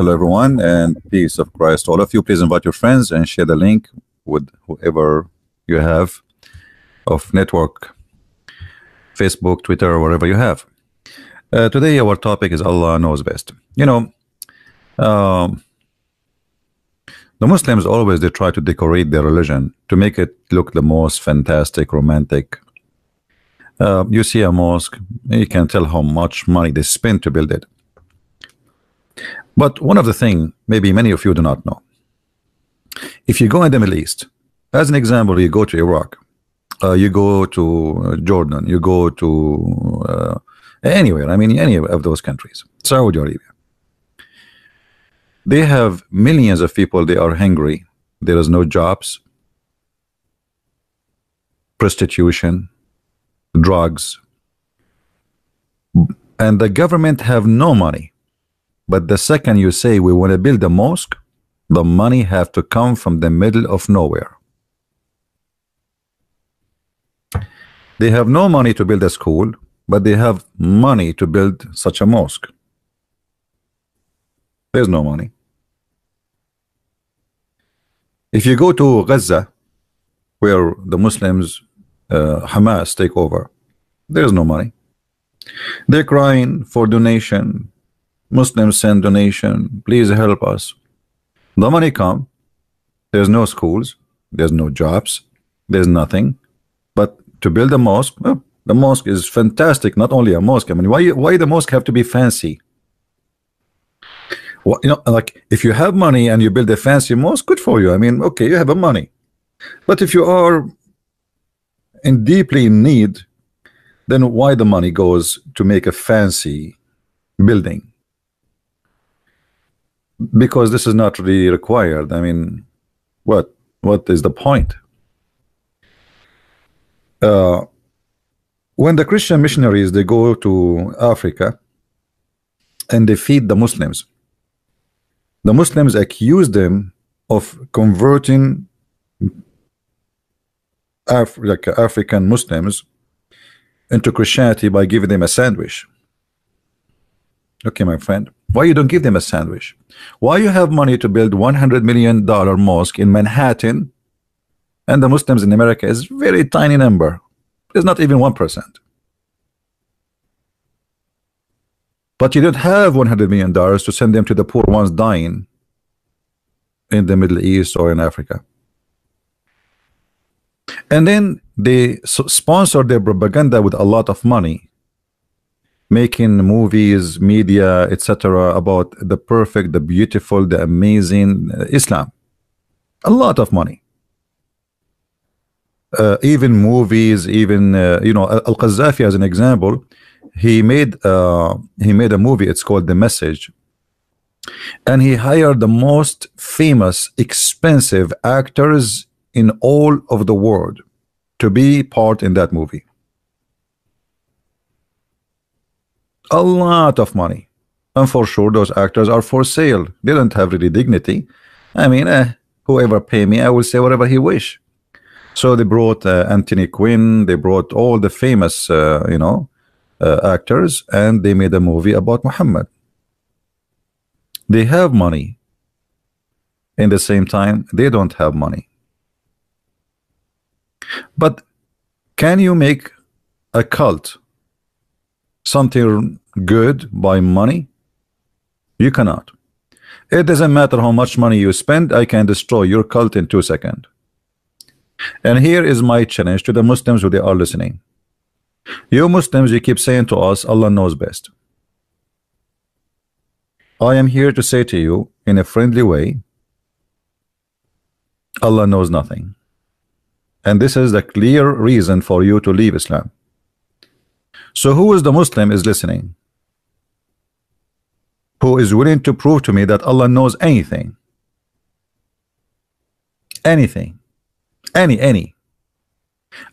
hello everyone, and peace of Christ all of you. Please invite your friends and share the link with whoever you have of network, Facebook, Twitter, or whatever you have. Uh, today, our topic is Allah knows best. You know, um, the Muslims always they try to decorate their religion to make it look the most fantastic, romantic. Uh, you see a mosque, you can tell how much money they spend to build it. But one of the thing maybe many of you do not know. If you go in the Middle East, as an example, you go to Iraq, uh, you go to uh, Jordan, you go to uh, anywhere, I mean any of those countries, Saudi Arabia. They have millions of people, they are hungry, there is no jobs, prostitution, drugs, and the government have no money but the second you say we want to build a mosque, the money have to come from the middle of nowhere. They have no money to build a school, but they have money to build such a mosque. There's no money. If you go to Gaza, where the Muslims, uh, Hamas take over, there's no money. They're crying for donation, Muslims send donation. Please help us. The money come. There's no schools. There's no jobs. There's nothing. But to build a mosque, well, the mosque is fantastic. Not only a mosque. I mean, why why the mosque have to be fancy? Well, you know, like if you have money and you build a fancy mosque, good for you. I mean, okay, you have a money. But if you are in deeply in need, then why the money goes to make a fancy building? Because this is not really required. I mean, what what is the point? Uh, when the Christian missionaries they go to Africa and they feed the Muslims, the Muslims accuse them of converting Af like African Muslims into Christianity by giving them a sandwich. Okay, my friend, why you don't give them a sandwich? Why you have money to build 100 million dollar mosque in Manhattan and the Muslims in America is very tiny number. It's not even 1%. But you don't have 100 million dollars to send them to the poor ones dying in the Middle East or in Africa. And then they sponsor their propaganda with a lot of money making movies, media, etc. about the perfect, the beautiful, the amazing uh, Islam. A lot of money. Uh, even movies, even uh, you know, Al Qaddafi as an example, he made uh, he made a movie. It's called The Message, and he hired the most famous, expensive actors in all of the world to be part in that movie. A lot of money. And for sure those actors are for sale. They don't have really dignity. I mean eh, whoever pay me I will say whatever he wish. So they brought uh, Anthony Quinn they brought all the famous uh, you know uh, actors and they made a movie about Muhammad. They have money. In the same time they don't have money. But can you make a cult something good by money? You cannot. It doesn't matter how much money you spend, I can destroy your cult in two seconds. And here is my challenge to the Muslims who they are listening. You Muslims, you keep saying to us, Allah knows best. I am here to say to you in a friendly way, Allah knows nothing. And this is the clear reason for you to leave Islam. So who is the Muslim is listening? Who is willing to prove to me that Allah knows anything. Anything. Any any.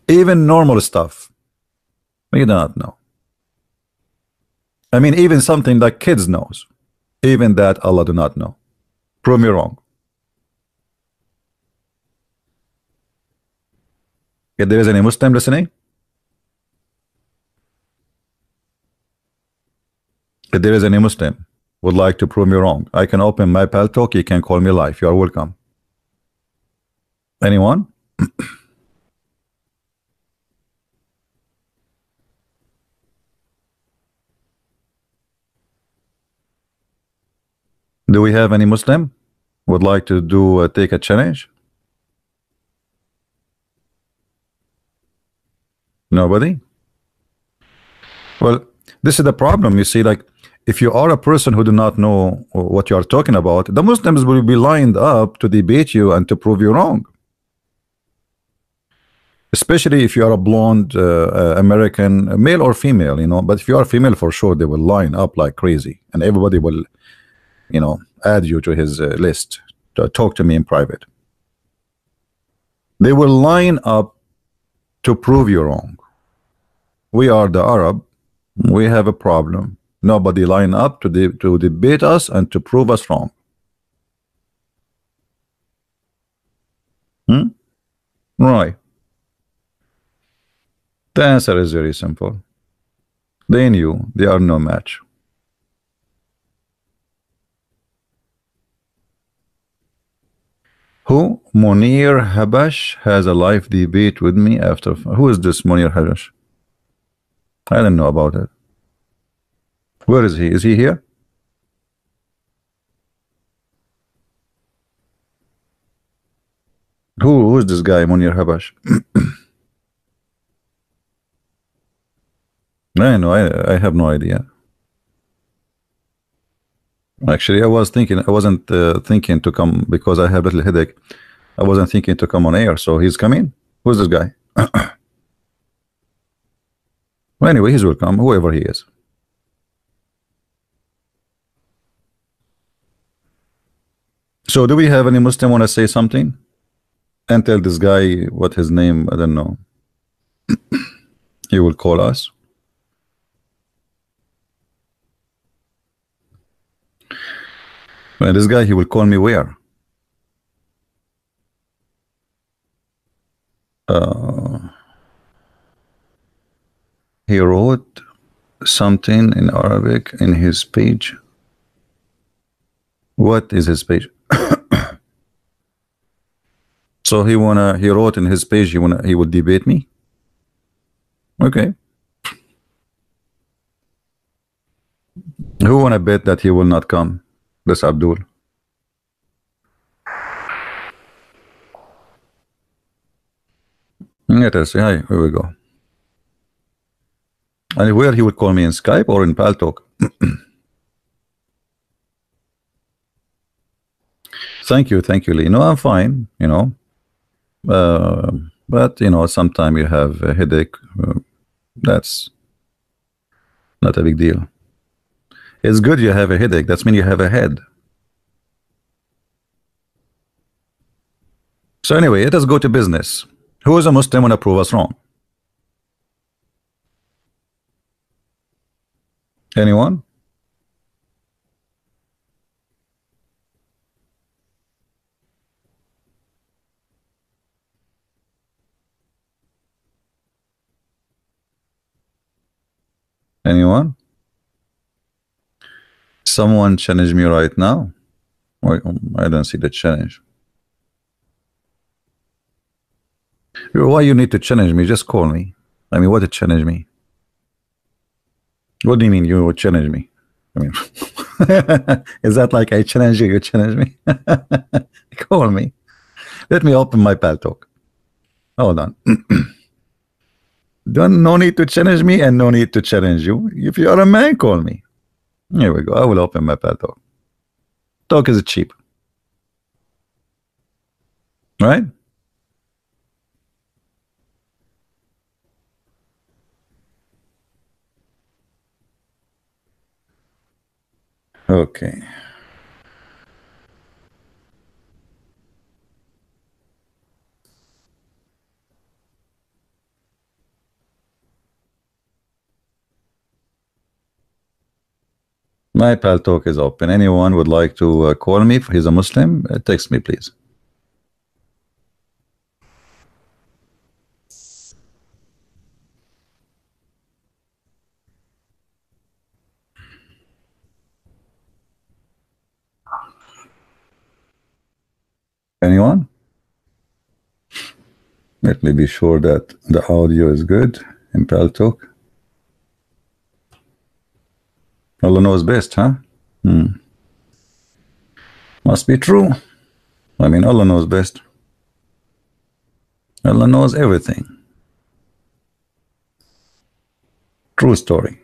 Even normal stuff. We do not know. I mean even something that kids knows. Even that Allah do not know. Prove me wrong. If there is any Muslim listening? If there is any Muslim would like to prove me wrong, I can open my Paltalk. You can call me live. You are welcome. Anyone? Do we have any Muslim would like to do uh, take a challenge? Nobody? Well, this is the problem. You see, like, if you are a person who do not know what you are talking about, the Muslims will be lined up to debate you and to prove you wrong. Especially if you are a blonde uh, uh, American, male or female, you know. But if you are female, for sure, they will line up like crazy, and everybody will you know, add you to his uh, list. To talk to me in private. They will line up to prove you wrong. We are the Arab. We have a problem. Nobody line up to, de to debate us and to prove us wrong. Hmm? Right. The answer is very simple. They knew they are no match. Who? Munir Habash has a live debate with me after. Who is this Munir Habash? I don't know about it. Where is he? Is he here? Who, who is this guy, Munir Habash? I know, I, I have no idea. Actually, I was thinking, I wasn't uh, thinking to come because I have a little headache. I wasn't thinking to come on air. So he's coming. Who's this guy? well, anyway, he's welcome, whoever he is. So do we have any Muslim want to say something? And tell this guy what his name, I don't know. he will call us. Well, this guy, he will call me where? Uh, he wrote something in Arabic in his page. What is his page? So he wanna he wrote in his page he wanna he would debate me. Okay. Who wanna bet that he will not come? This Abdul. Let us see. Hi, here we go. And where he would call me in Skype or in Paltalk. thank you, thank you, Lee. No, I'm fine, you know. Uh, but, you know, sometimes you have a headache. Uh, that's not a big deal. It's good you have a headache. That's mean you have a head. So anyway, let us go to business. Who is a Muslim want to prove us wrong? Anyone? Anyone? someone challenge me right now? I don't see the challenge. Why you need to challenge me? Just call me. I mean, what to challenge me? What do you mean you would challenge me? I mean, is that like I challenge you, you challenge me? call me. Let me open my Paltalk. Hold on. Don't no need to challenge me and no need to challenge you. If you are a man, call me. Here we go. I will open my Paltalk. Talk is cheap. Right? Okay. My Paltalk is open. Anyone would like to uh, call me? He's a Muslim. Uh, text me, please. Anyone? Let me be sure that the audio is good in Paltalk. Allah knows best, huh? Hmm. Must be true. I mean, Allah knows best. Allah knows everything. True story.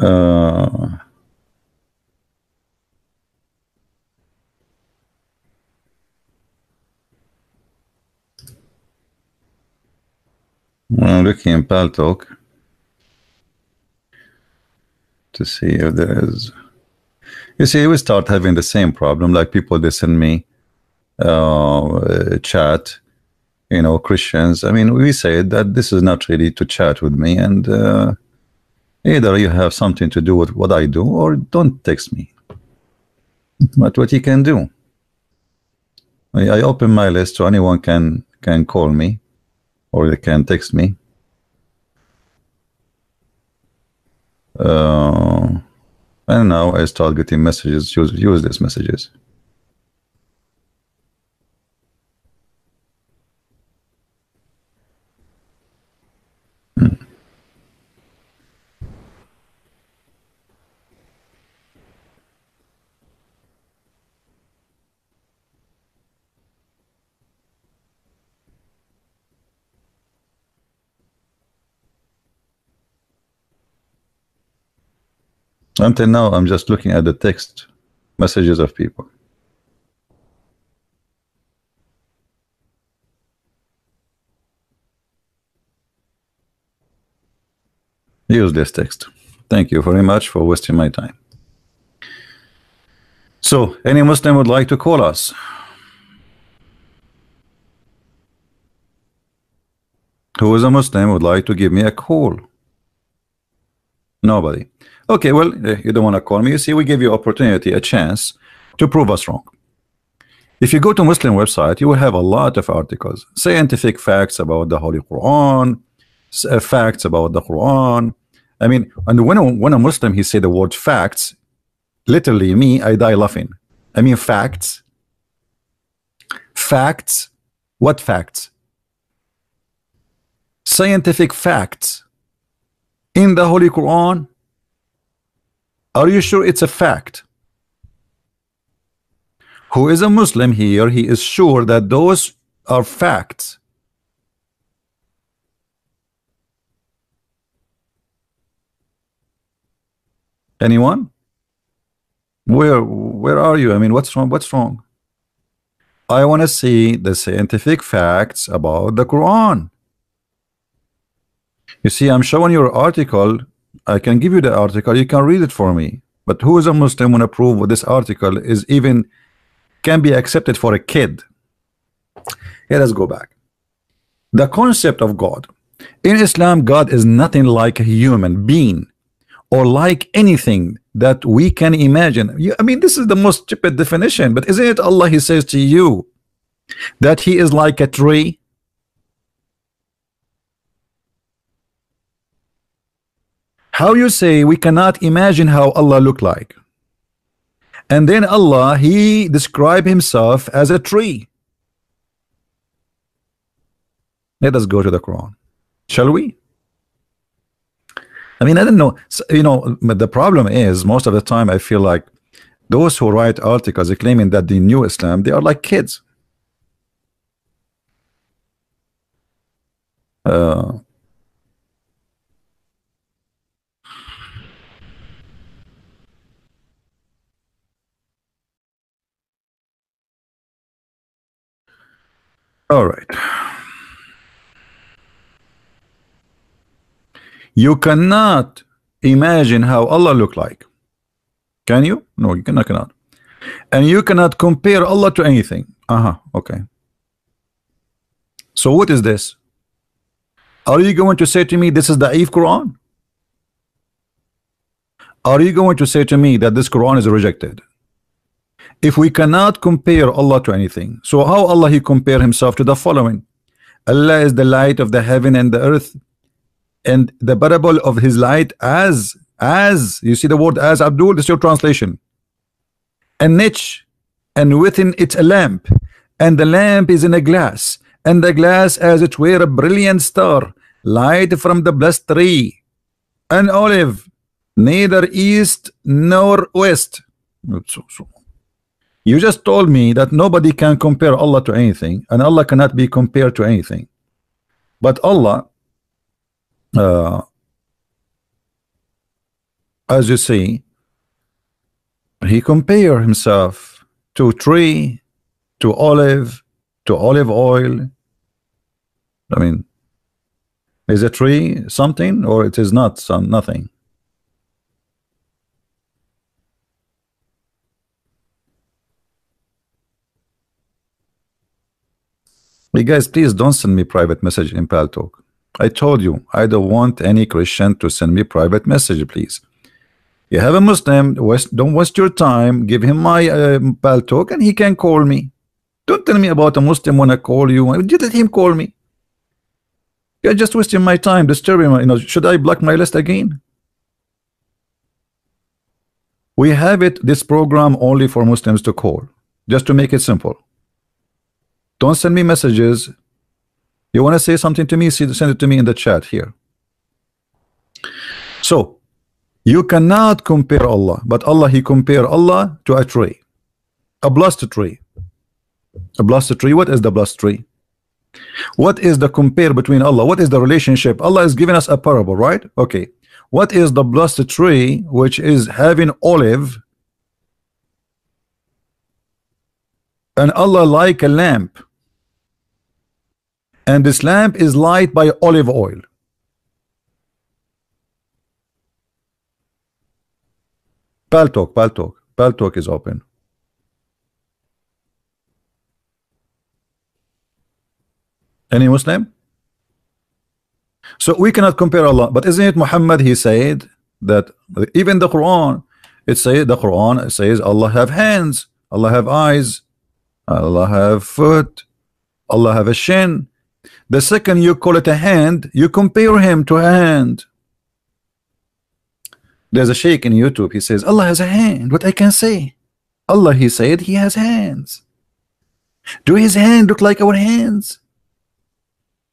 Uh, I'm looking in Paltalk to see if there is. You see, we start having the same problem. Like people, they send me uh, chat. You know, Christians. I mean, we say that this is not ready to chat with me, and uh, either you have something to do with what I do, or don't text me. But what you can do, I, I open my list so anyone can can call me or they can text me. Uh, and now I start getting messages, use, use these messages. Until now, I'm just looking at the text messages of people. Use this text. Thank you very much for wasting my time. So, any Muslim would like to call us? Who is a Muslim would like to give me a call? Nobody. Okay, well, eh, you don't want to call me. You see, we give you opportunity, a chance to prove us wrong. If you go to Muslim website, you will have a lot of articles, scientific facts about the Holy Quran, uh, facts about the Quran. I mean, and when a, when a Muslim he say the word facts, literally me, I die laughing. I mean facts. Facts. What facts? Scientific facts in the Holy Quran are you sure it's a fact? Who is a Muslim here, he is sure that those are facts. Anyone? Where where are you? I mean, what's wrong? What's wrong? I want to see the scientific facts about the Quran. You see, I'm showing your article. I can give you the article. You can read it for me. But who is a Muslim when approve this article is even can be accepted for a kid. Here let's go back. The concept of God. In Islam God is nothing like a human being or like anything that we can imagine. You, I mean this is the most stupid definition but isn't it Allah he says to you that he is like a tree how you say we cannot imagine how Allah looked like. And then Allah he described himself as a tree. Let us go to the Quran. Shall we? I mean I don't know. You know the problem is most of the time I feel like those who write articles claiming that the new Islam they are like kids. Uh, All right. You cannot imagine how Allah looked like. Can you? No, you cannot. cannot. And you cannot compare Allah to anything. Uh-huh. Okay. So what is this? Are you going to say to me this is the Eve Quran? Are you going to say to me that this Quran is rejected? If we cannot compare Allah to anything. So how Allah he compare himself to the following? Allah is the light of the heaven and the earth and the parable of his light as as you see the word as Abdul this is your translation. A niche and within it a lamp and the lamp is in a glass and the glass as it were a brilliant star light from the blessed tree an olive neither east nor west. So, so. You just told me that nobody can compare Allah to anything and Allah cannot be compared to anything. But Allah uh, as you see he compare himself to tree to olive to olive oil. I mean is a tree something or it is not some nothing You guys, please don't send me private message in Paltalk. I told you, I don't want any Christian to send me private message, please. You have a Muslim, don't waste your time. Give him my uh, Paltalk and he can call me. Don't tell me about a Muslim when I call you. Let him call me. You're just wasting my time, disturbing my, you know, should I block my list again? We have it, this program only for Muslims to call, just to make it simple. Don't send me messages. You want to say something to me? Send it to me in the chat here. So, you cannot compare Allah, but Allah, He compare Allah to a tree, a blessed tree. A blessed tree, what is the blessed tree? What is the compare between Allah? What is the relationship? Allah is giving us a parable, right? Okay. What is the blessed tree which is having olive and Allah like a lamp and this lamp is light by olive oil. Paltalk, Paltalk, Paltalk is open. Any Muslim? So we cannot compare Allah but isn't it Muhammad he said that even the Quran it says the Quran says Allah have hands Allah have eyes Allah have foot Allah have a shin the second you call it a hand, you compare him to a hand. There's a sheikh in YouTube. He says, Allah has a hand. What I can say? Allah, he said, he has hands. Do his hand look like our hands?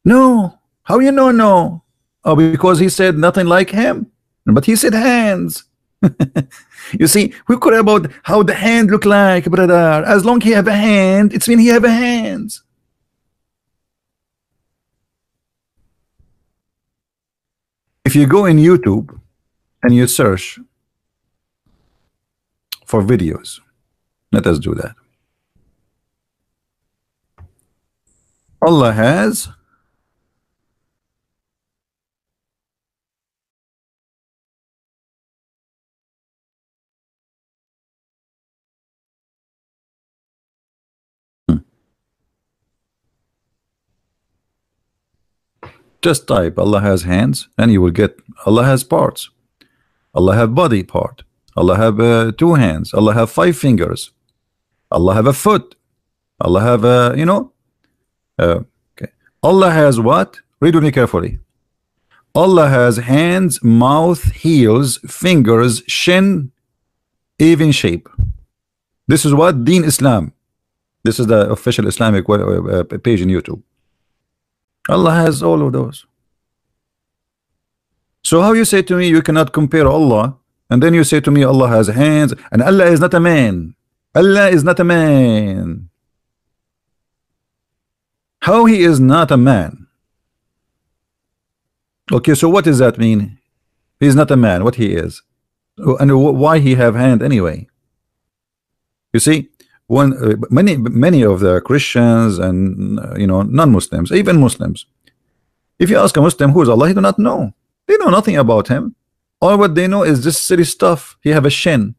No. How you know no? Oh, because he said nothing like him. But he said hands. you see, we care about how the hand look like, brother. As long he have a hand, it's mean he have a hands. If you go in YouTube and you search for videos let us do that. Allah has Just type Allah has hands and you will get Allah has parts. Allah have body part. Allah have uh, two hands. Allah have five fingers. Allah have a foot. Allah have a, you know. Uh, okay. Allah has what? Read with me carefully. Allah has hands, mouth, heels, fingers, shin, even shape. This is what Deen Islam. This is the official Islamic uh, page in YouTube. Allah has all of those. So how you say to me you cannot compare Allah and then you say to me Allah has hands and Allah is not a man. Allah is not a man. How he is not a man? Okay, so what does that mean? He's not a man, what he is. And why he have hand anyway? You see, one uh, many many of the Christians and uh, you know non-Muslims even Muslims. If you ask a Muslim who is Allah he do not know. They know nothing about him. All what they know is this silly stuff. He have a shin.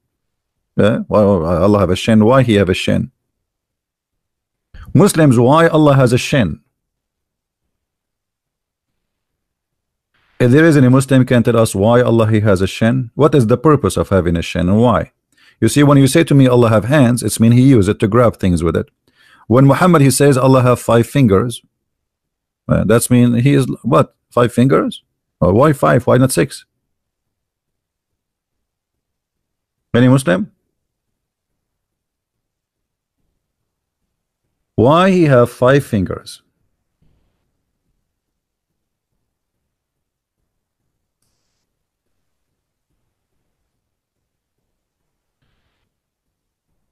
Yeah? Why Allah have a shin? Why he have a shin? Muslims why Allah has a shin? If there is any Muslim can tell us why Allah he has a shin what is the purpose of having a shin and why you see, when you say to me, Allah have hands, it's mean he used it to grab things with it. When Muhammad, he says, Allah have five fingers, Uh, that's mean he is what five fingers? Why five? Why not six? Any Muslim? Why he have five fingers?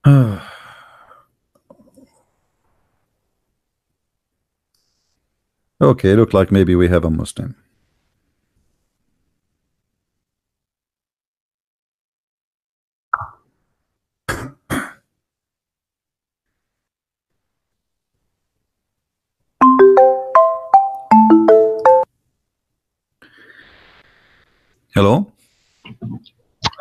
okay, look like maybe we have a Muslim. Hello,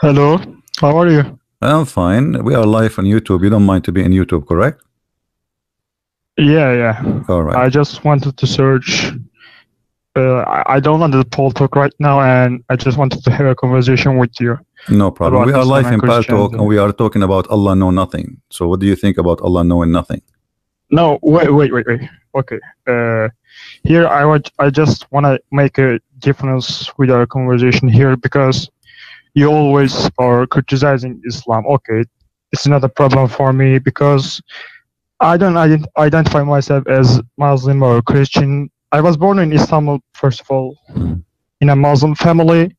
Hello, how are you? I'm fine. We are live on YouTube. You don't mind to be in YouTube, correct? Yeah, yeah. All right. I just wanted to search. Uh, I don't want the Paul talk right now, and I just wanted to have a conversation with you. No problem. We are live in Paltalk and we are talking about Allah know nothing. So what do you think about Allah knowing nothing? No, wait, wait, wait, wait. Okay. Uh, here I want. I just want to make a difference with our conversation here because you always are criticizing Islam. Okay, it's not a problem for me because I don't ident- identify myself as Muslim or Christian. I was born in Istanbul, first of all, Mhm. in a Muslim family,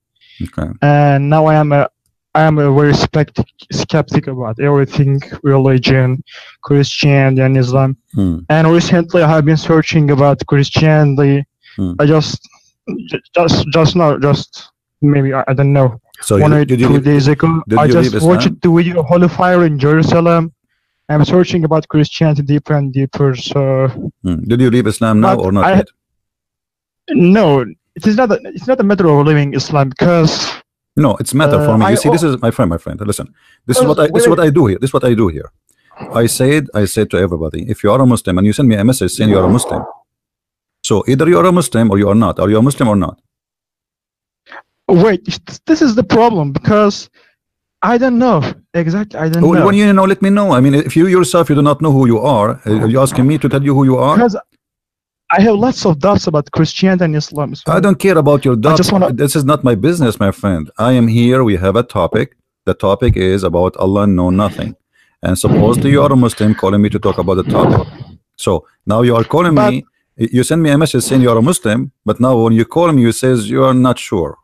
Okay. and now I am a I am a very skeptic, skeptic about everything religion, Christianity, and Islam. Hmm. And recently, I have been searching about Christianity. Hmm. I just, just, just now, just maybe I, I don't know, So one you, or did you two leave- days ago, I just watched Islam? the video Holy Fire in Jerusalem. I'm searching about Christianity deeper and deeper. So Hmm. did you leave Islam now or not I- yet? no, it is not. A, it's not a matter of leaving Islam because No, it's matter for Uh, me. You I see, this is my friend, my friend. Listen, this is Uh, what I this is what I do here. This is what I do here. I said I said to everybody, if you are a Muslim and you send me a message saying you are a Muslim, so either you are a Muslim or you are not. Are you a Muslim or not? Wait, this is the problem because I don't know exactly. I don't Well, know When you know, let me know. I mean, if you yourself you do not know who you are, uh, are you asking me to tell you who you are? because I have lots of doubts about Christianity and Islam. So I don't care about your doubts. wanna- This is not my business, my friend. I am here. We have a topic. The topic is about Allah know nothing. And supposedly you are a Muslim calling me to talk about the topic. So now you are calling me. You send me a message saying you are a Muslim, but now when you call me, you says you are not sure.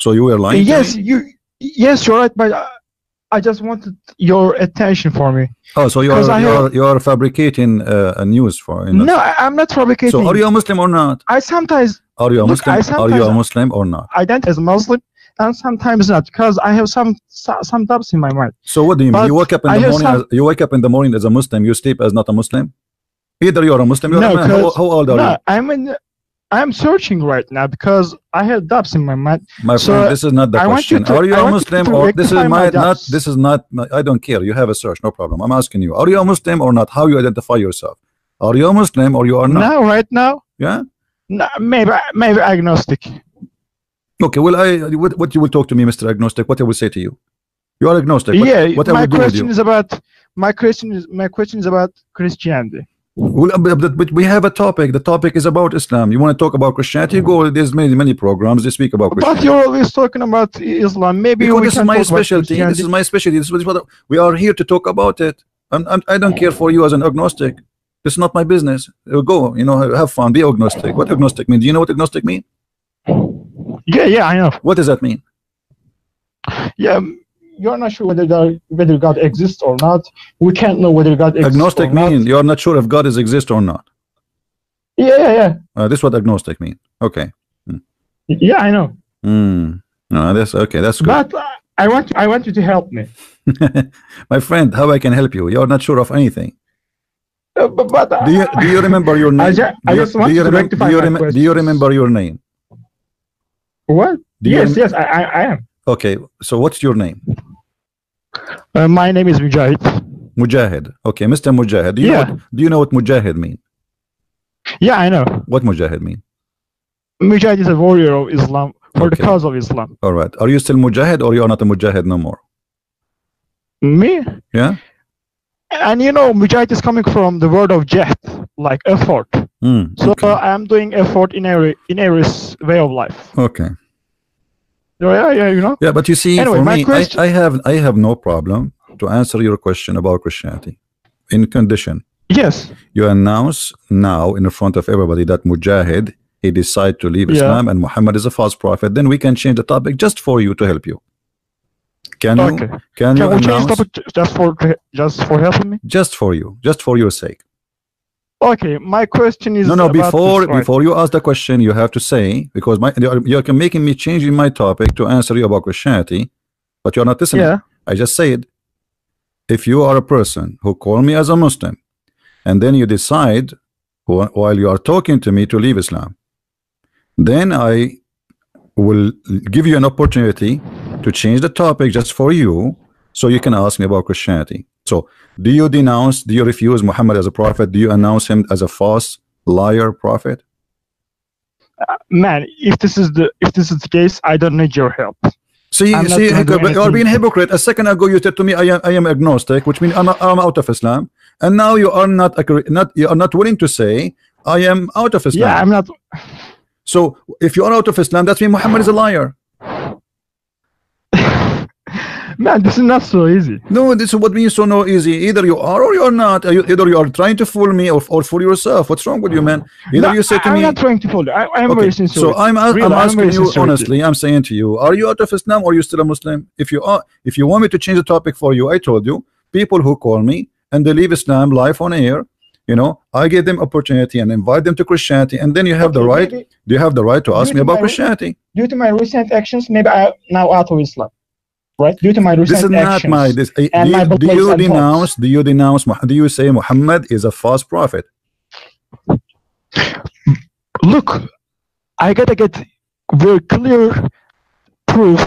So you were lying. yes, you. Yes, you're right, but I, I just wanted your attention for me. Oh, so you are you are, you are fabricating uh, a news for. in No, I, I'm not fabricating. So are you a Muslim or not? I sometimes Are you a Muslim? I Are you a Muslim or not? identify as Muslim and sometimes not because I have some some doubts in my mind. So what do you mean? You wake up in I the morning. As, you wake up in the morning as a Muslim. You sleep as not a Muslim. Either you are a Muslim. You're No, a man. How, how old are No, I'm in. I'm searching right now because I have doubts in my mind. My so friend, this is not the I question. to- are you I a want you Muslim or this is my not? This is not. my- I don't care. You have a search. No problem. I'm asking you. Are you a Muslim or not? How you identify yourself? Are you a Muslim or you are not? Now, right now, Yeah. no, maybe maybe agnostic. Okay. Well, I what, what you will talk to me, Mr. Agnostic? What I will say to you? You are agnostic. What, yeah, what my will do with question is about my question is my question is about Christianity. Well, but, we have a topic. The topic is about Islam. You want to talk about Christianity? Go. There's many many programs. They speak about Christianity. But you're always talking about Islam. Maybe because this is my specialty. This is my specialty. This is what we are here to talk about it. And, and I don't care for you as an agnostic. It's not my business. Uh, Go, you know, have fun. Be agnostic. What agnostic mean? Do you know what agnostic mean? Yeah, yeah, I know. What does that mean? Yeah, you're not sure whether God, whether God exists or not. We can't know whether God exists Agnostic or not. you are not sure if God is exist or not. Yeah, yeah, yeah. Uh, this is what agnostic mean. Okay. Yeah, I know. Hmm. No, that's okay. That's good. But uh, I want I want you to help me. my friend, how I can help you? You are not sure of anything. Uh, but but uh, Do you do you remember your name? I ju- I Do you- just want you to rectify do you rem- Do you remember your name? what? Do yes, yes, I, I, I am. Okay. So what's your name? Uh, my name is Mujahid. Mujahid. Okay, Mr. Mujahid. Do you Yeah. know what, do you know what Mujahid mean? Yeah, I know. What Mujahid mean? Mujahid is a warrior of Islam for Okay. the cause of Islam. All right. Are you still Mujahid or you are not a Mujahid no more? Me? Yeah. And you know, Mujahid is coming from the word of jihad, like effort. Mm, So okay. uh, I'm doing effort in every in every way of life. okay. Yeah, yeah, yeah, you know. Yeah, but you see, Anyway, for my me, I, I have I have no problem to answer your question about Christianity, in condition Yes. you announce now in front of everybody that Mujahid he decide to leave Yeah. Islam and Muhammad is a false prophet. Then we can change the topic just for you to help you. Can you? Okay. Can you Can we change announce topic just for just for helping me? just for you, just for your sake? Okay, my question is No, no. Before before you ask the question, you have to say because my you're, you're making me changing my topic to answer you about Christianity, but you're not listening. Yeah. I just said, if you are a person who call me as a Muslim, and then you decide wh- while you are talking to me to leave Islam, then I will give you an opportunity to change the topic just for you, so you can ask me about Christianity. So, do you denounce? Do you refuse Muhammad as a prophet? Do you announce him as a false liar prophet? Uh, man, if this is the if this is the case, I don't need your help. See, I'm see, gonna do hypocrite- you are being hypocrite. A second ago, you said to me, "I am, I am agnostic," which means I'm, I'm out of Islam, and now you are not, not, you are not willing to say, "I am out of Islam." Yeah, I'm not. So, if you are out of Islam, that means Muhammad is a liar. Man, this is not so easy. No, this is what means so no easy. Either you are or you are not. Are you- Either you are trying to fool me or, or fool yourself. What's wrong with you, man? Either No, you say to me I'm not trying to fool you. I, I'm Okay, very sincere. So I'm, I'm I'm asking you honestly. I'm saying to you, are you out of Islam or are you still a Muslim? If you are, if you want me to change the topic for you, I told you, people who call me and they leave Islam live on air, you know, I give them opportunity and invite them to Christianity, and then you have the right. maybe Do you have the right to ask me about my- Christianity? Due to my recent actions, maybe I now out of Islam. Right? Due to my recent This is not my. This, uh, and do, my you, do you denounce? Do you denounce? Do you say Muhammad is a false prophet? Look, I gotta get very clear proof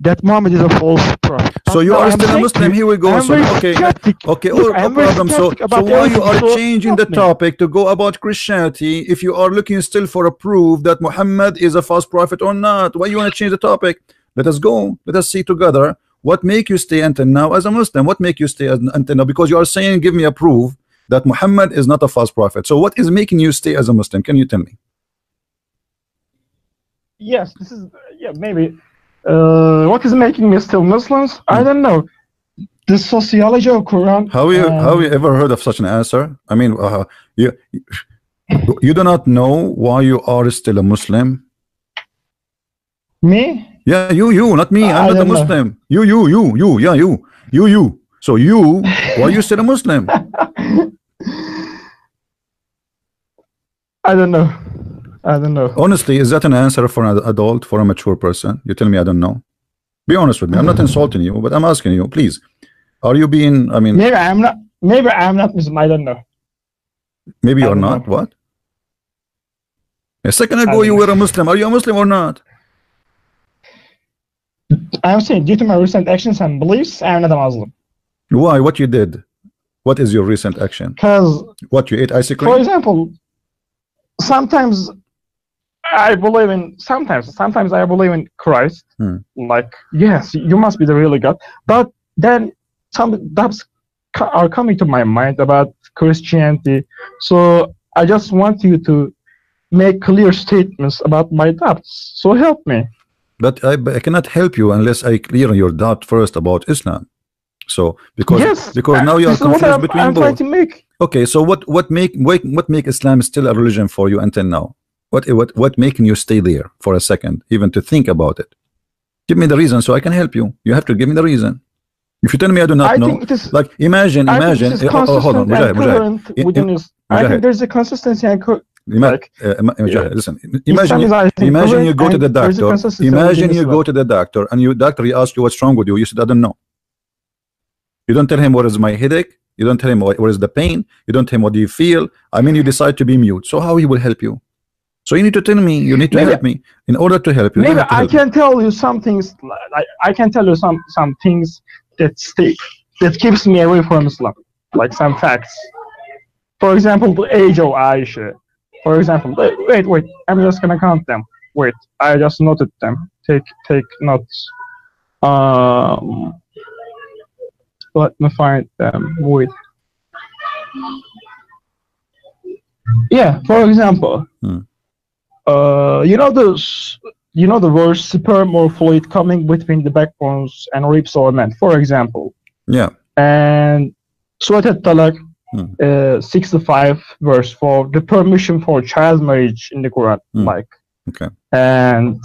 that Muhammad is a false prophet. So you Now, are I'm still a Muslim. Here we go. I'm So very okay. skeptic. Okay, Look, oh, no I'm very problem. So, so why you are changing the topic to go about Christianity if you are looking still for a proof that Muhammad is a false prophet or not? Why you want to change the topic? Let us go. Let us see together what make you stay until now as a Muslim. What make you stay until now? Because you are saying, give me a proof that Muhammad is not a false prophet. So what is making you stay as a Muslim? Can you tell me? Yes, this is yeah maybe. Uh, what is making me still Muslims? I don't know. The sociology of Quran. How you um, how you ever heard of such an answer? I mean, uh, you you do not know why you are still a Muslim. me? Yeah, you, you, not me. I I'm not a ah, know. Muslim. You, you, you, you. Yeah, you, you, you. So you, why you still a Muslim? I don't know. I don't know. Honestly, is that an answer for an adult, for a mature person? You tell me I don't know. Be honest with me. I'm not mm. insulting you, but I'm asking you, please. Are you being? I mean, Maybe I'm not. Maybe I'm not Muslim. I don't know. maybe I you're don't know. What? A second ago, you know. were a Muslim. Are you a Muslim or not? I'm saying due to my recent actions and beliefs, I'm not a Muslim. Why? What you did? What is your recent action? Because, What you ate ice cream. for example, sometimes I believe in. Sometimes, sometimes I believe in Christ. Hmm. Like, yes, you must be the really God. But then some doubts are coming to my mind about Christianity. So I just want you to make clear statements about my doubts. So help me. But I, I cannot help you unless I clear your doubt first about Islam. So because yes, because now you are this is what confused between I'm both. to make. Okay, so what what make what, what make Islam still a religion for you until now? What what what making you stay there for a second, even to think about it? Give me the reason so I can help you. You have to give me the reason. If you tell me I do not I know, it is. like imagine, I imagine. think this is eh, oh, oh, hold on, Mujahid, Mujahid, coherent In- within I think there's a consistency and co- like uh, ima- Mujahid, listen. Imagine, you- I imagine you go to the doctor. Imagine you Islam. go to the doctor and your doctor he asks you what's wrong with you. You said I don't know. You don't tell him what is my headache. You don't tell him what, what is the pain. You don't tell him what do you feel. I mean, you decide to be mute. So how he will help you? So you need to tell me. You need to Maybe- help me. In order to help you, you Maybe to I help can tell you some things. Like, I can tell you some some things that stay that keeps me away from Islam, like some facts. For example, the age of Aisha. For example, wait, wait, wait. I'm just gonna count them. Wait, I just noted them. Take take notes. Um, let me find them. Wait. yeah, for example, Hmm. uh, you know those, you know the word sperm or fluid coming between the backbones and ribs or men, for example, Yeah. and Surat al-Talaq, Hmm. uh, 65 verse 4, the permission for child marriage in the Quran, Hmm. like, Okay. and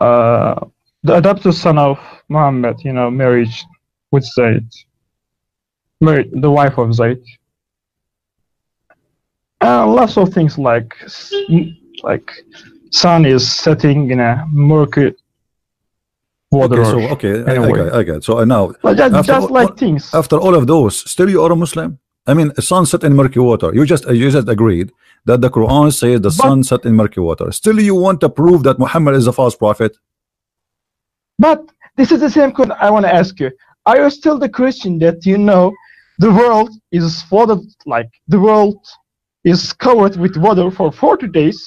uh, the adopted son of Muhammad, you know, marriage with Zayd, married the wife of Zayd. Uh, lots of things like like sun is setting in a murky water. Okay. So okay, I, I got, I got. So uh, now Like, just, after just like all- things. after all of those, still you are a Muslim. I mean, sun set in murky water. You just you just agreed that the Quran says the sun set in murky water. Still, you want to prove that Muhammad is a false prophet? But this is the same question I want to ask you. Are you still the Christian that you know the world is flooded, like the world is covered with water for 40 days,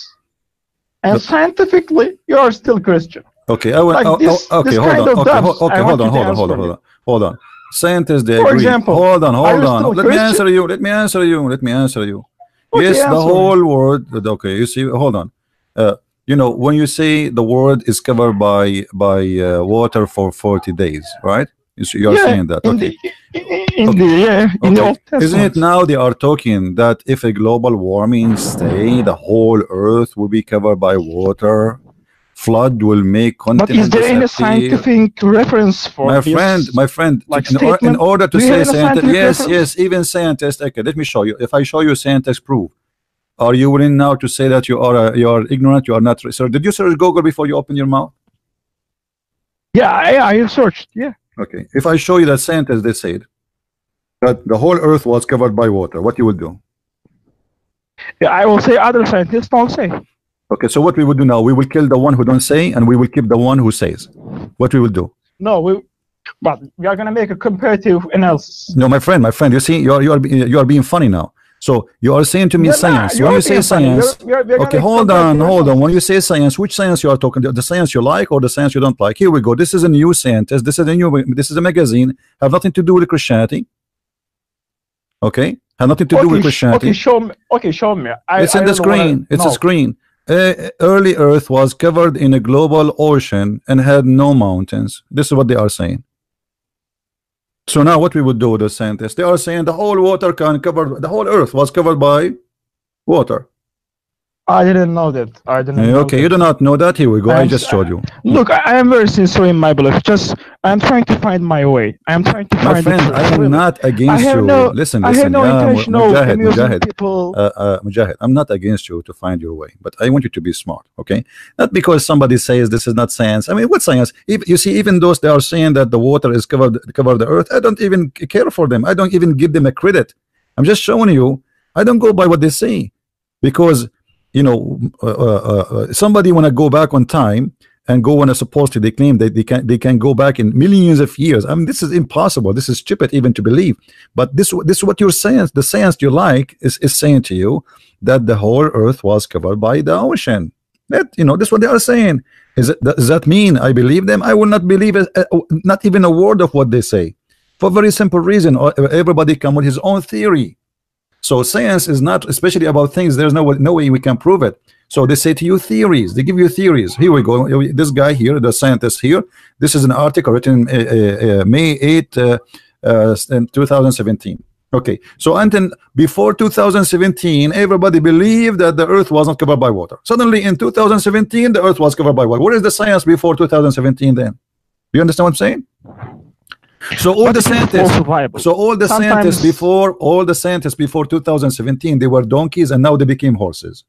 and But- scientifically you are still Christian? Okay, I will. Like oh, this- oh, okay, this hold on. Okay, ho- okay, hold on, hold on, hold on, hold on, hold on. Scientists, they For agree. example, hold on, hold on. Let me answer you. Let me answer you. Let me answer you. Okay, yes, the whole world. Okay, you see. Hold on. Uh, you know, when you say the world is covered by by uh, water for forty days, right? You are Yeah, saying that. In Okay. the, in, in the yeah, in Okay. Isn't it now they are talking that if a global warming stay, the whole earth will be covered by water, flood will make continents But is there any scientific reference for my this? friend, my friend, like in, or- in order to say scientific, yes, reference? yes, even scientists. Okay, let me show you. If I show you scientists proof, are you willing now to say that you are uh, you are ignorant, you are not? Sir, did you search Google before you open your mouth? Yeah, I, I researched. Yeah. Okay, if I show you that scientists they said that the whole earth was covered by water, what you would do? yeah, I will say other scientists don't say. Okay, so what we will do now? We will kill the one who don't say, and we will keep the one who says. What we will do? No, we, but we are gonna make a comparative analysis. No, my friend, my friend. You see, you are you are you are being funny now. So you are saying to me You're science. you're when you say funny. You're- science, you're- you're okay, hold on, hold on. When you say science, which science you are talking? The science you like or the science you don't like? Here we go. This is a new scientist. This is a new. This is a magazine. Have nothing to do with Christianity. Okay, have nothing to do with Christianity. okay, show me. Okay, show me. I, it's I in the really wanna screen. It's know. a screen. Early Earth was covered in a global ocean and had no mountains. This is what they are saying. So now, what we would do with the scientists? They are saying the whole water can cover the whole Earth was covered by water. I didn't know that. I didn't. Uh, okay, that. you do not know that. Here we go. I I'm just showed you. Look, I, I am very sincere in my belief. Just I'm trying to find my way. I am trying to My find. friend, I am not against you. no. listen, I listen. have no yeah, intention of Mujahid, Mujahid. people. uh, uh, Mujahid, I'm not against you to find your way, but I want you to be smart, okay? Not because somebody says this is not science. I mean, what science? If, you see, even those they are saying that the water is covered cover the earth, I don't even care for them. I don't even give them a credit. I'm just showing you. I don't go by what they say because you know uh, uh, uh, somebody want to go back on time and go when supposedly they claim that they can they can go back in millions of years. I mean, this is impossible. This is stupid even to believe. But this this is what your science, the science you like, is is saying to you that the whole earth was covered by the ocean. That you know, this is what they are saying. Is it does that mean I believe them? I will not believe it, uh, not even a word of what they say, for very simple reason. uh, Everybody come with his own theory. So science is not especially about things. There's no no way we can prove it. So they say to you theories. They give you theories. Here we go. This guy here, the scientist here. This is an article written uh, uh, uh, May 8, uh, uh, 2017. Okay, so until before 2017, everybody believed that the Earth was not covered by water. Suddenly, in 2017, the Earth was covered by water. What is the science before 2017? Then, you understand what I'm saying? So all But the scientists, so all the scientists before all the scientists before 2017, they were donkeys, and now they became horses.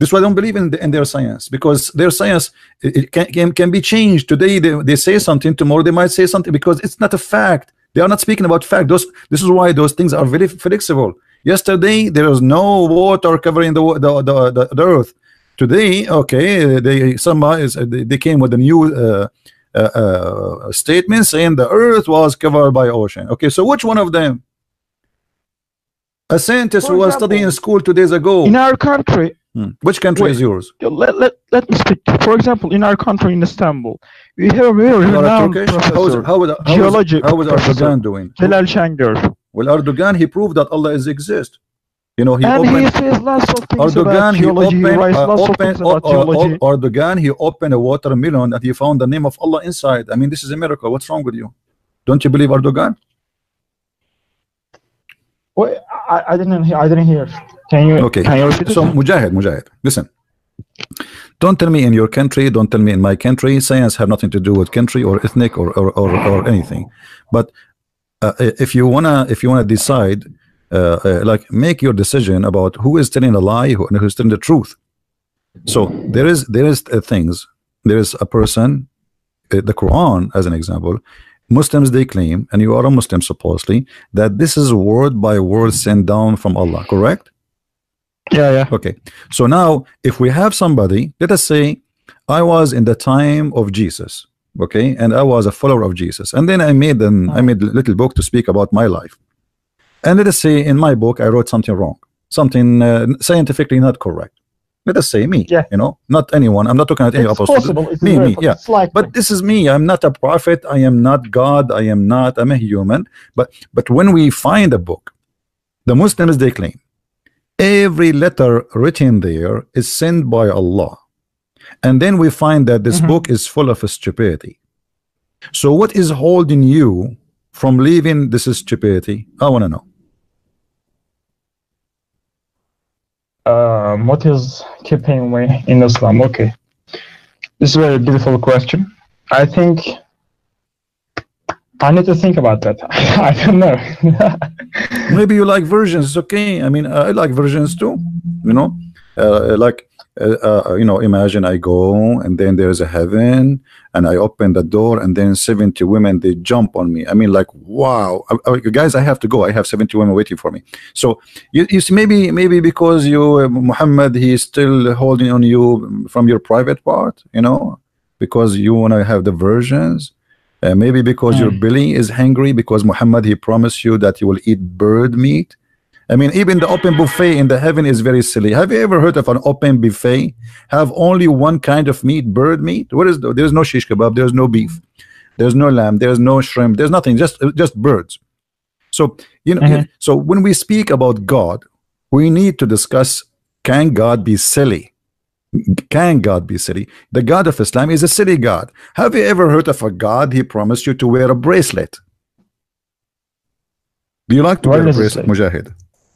This is why I don't believe in, the, in their science because their science it, can, can can be changed. Today they, they say something, tomorrow they might say something because it's not a fact. They are not speaking about fact. Those this is why those things are very flexible. Yesterday there was no water covering the the, the, the, the earth. Today, okay, they somebody is they, came with a new uh, uh, uh, statement saying the earth was covered by ocean. Okay, so which one of them? A scientist who was studying in school two days ago. in our country, Hmm. Which country Wait. is yours? let, let, let me speak. For example, in our country in Istanbul, we have a very You are a renowned Turkish? Professor, how is, how is, Geology how is. Erdogan doing? Celal Şengör. Well, Erdogan, he proved that Allah is exist. You know, he and opened he says lots of things Erdogan, about he theology. He opened, writes uh, lots of opened things about uh, uh, theology. Erdogan, he opened a watermelon and he found the name of Allah inside. I mean, this is a miracle. What's wrong with you? Don't you believe Erdogan? Wait, I, I didn't hear. I didn't hear. Can you? Okay. Can you repeat So. Mujahid, Mujahid, listen. Don't tell me in your country, don't tell me in my country. Science have nothing to do with country or ethnic or or, or, or anything. But uh, if you wanna if you wanna decide, like make your decision about who is telling a lie who, and who's telling the truth. So there is there is uh, things. There is a person, uh, the Quran as an example. Muslims they claim, and you are a Muslim supposedly, that this is word by word sent down from Allah. Correct? Yeah, yeah. Okay. So now, if we have somebody, let us say I was in the time of Jesus, okay, and I was a follower of Jesus, and then I made an I made a little book to speak about my life, and let us say in my book I wrote something wrong, something uh, scientifically not correct. Let us say me, Yeah. you know, not anyone. I'm not talking about any It's apostle. possible. It's me, me, yeah. Like, But this is me. I'm not a prophet. I am not God. I am not. I'm a human. But but when we find a book, the Muslims they claim every letter written there is sent by Allah, and then we find that this Mhm. book is full of stupidity. So what is holding you from leaving this stupidity? I want to know. Um, what is keeping me in Islam? Okay, this is a very beautiful question. I think I need to think about that. I don't know. maybe you like versions okay i mean i like versions too you know uh, like uh, uh, you know imagine i go and then there's a heaven and i open the door and then 70 women they jump on me. I mean like wow. I, I- guys i have to go. I have 70 women waiting for me. So you, you see maybe maybe because you uh, muhammad he is still holding on you from your private part you know because you want to have the versions uh, maybe because your belly is hungry because Muhammad he promised you that you will eat bird meat. I mean, even the open buffet in the heaven is very silly. Have you ever heard of an open buffet? Have only one kind of meat, bird meat? What is the, there's no shish kebab, there's no beef, there's no lamb, there's no shrimp, there's nothing, just just birds. So you know, Mhm. so when we speak about God, we need to discuss can God be silly? Can God be silly? The God of Islam is a silly God. Have you ever heard of a God he promised you to wear a bracelet? Do you like to What wear a bracelet. Mujahid?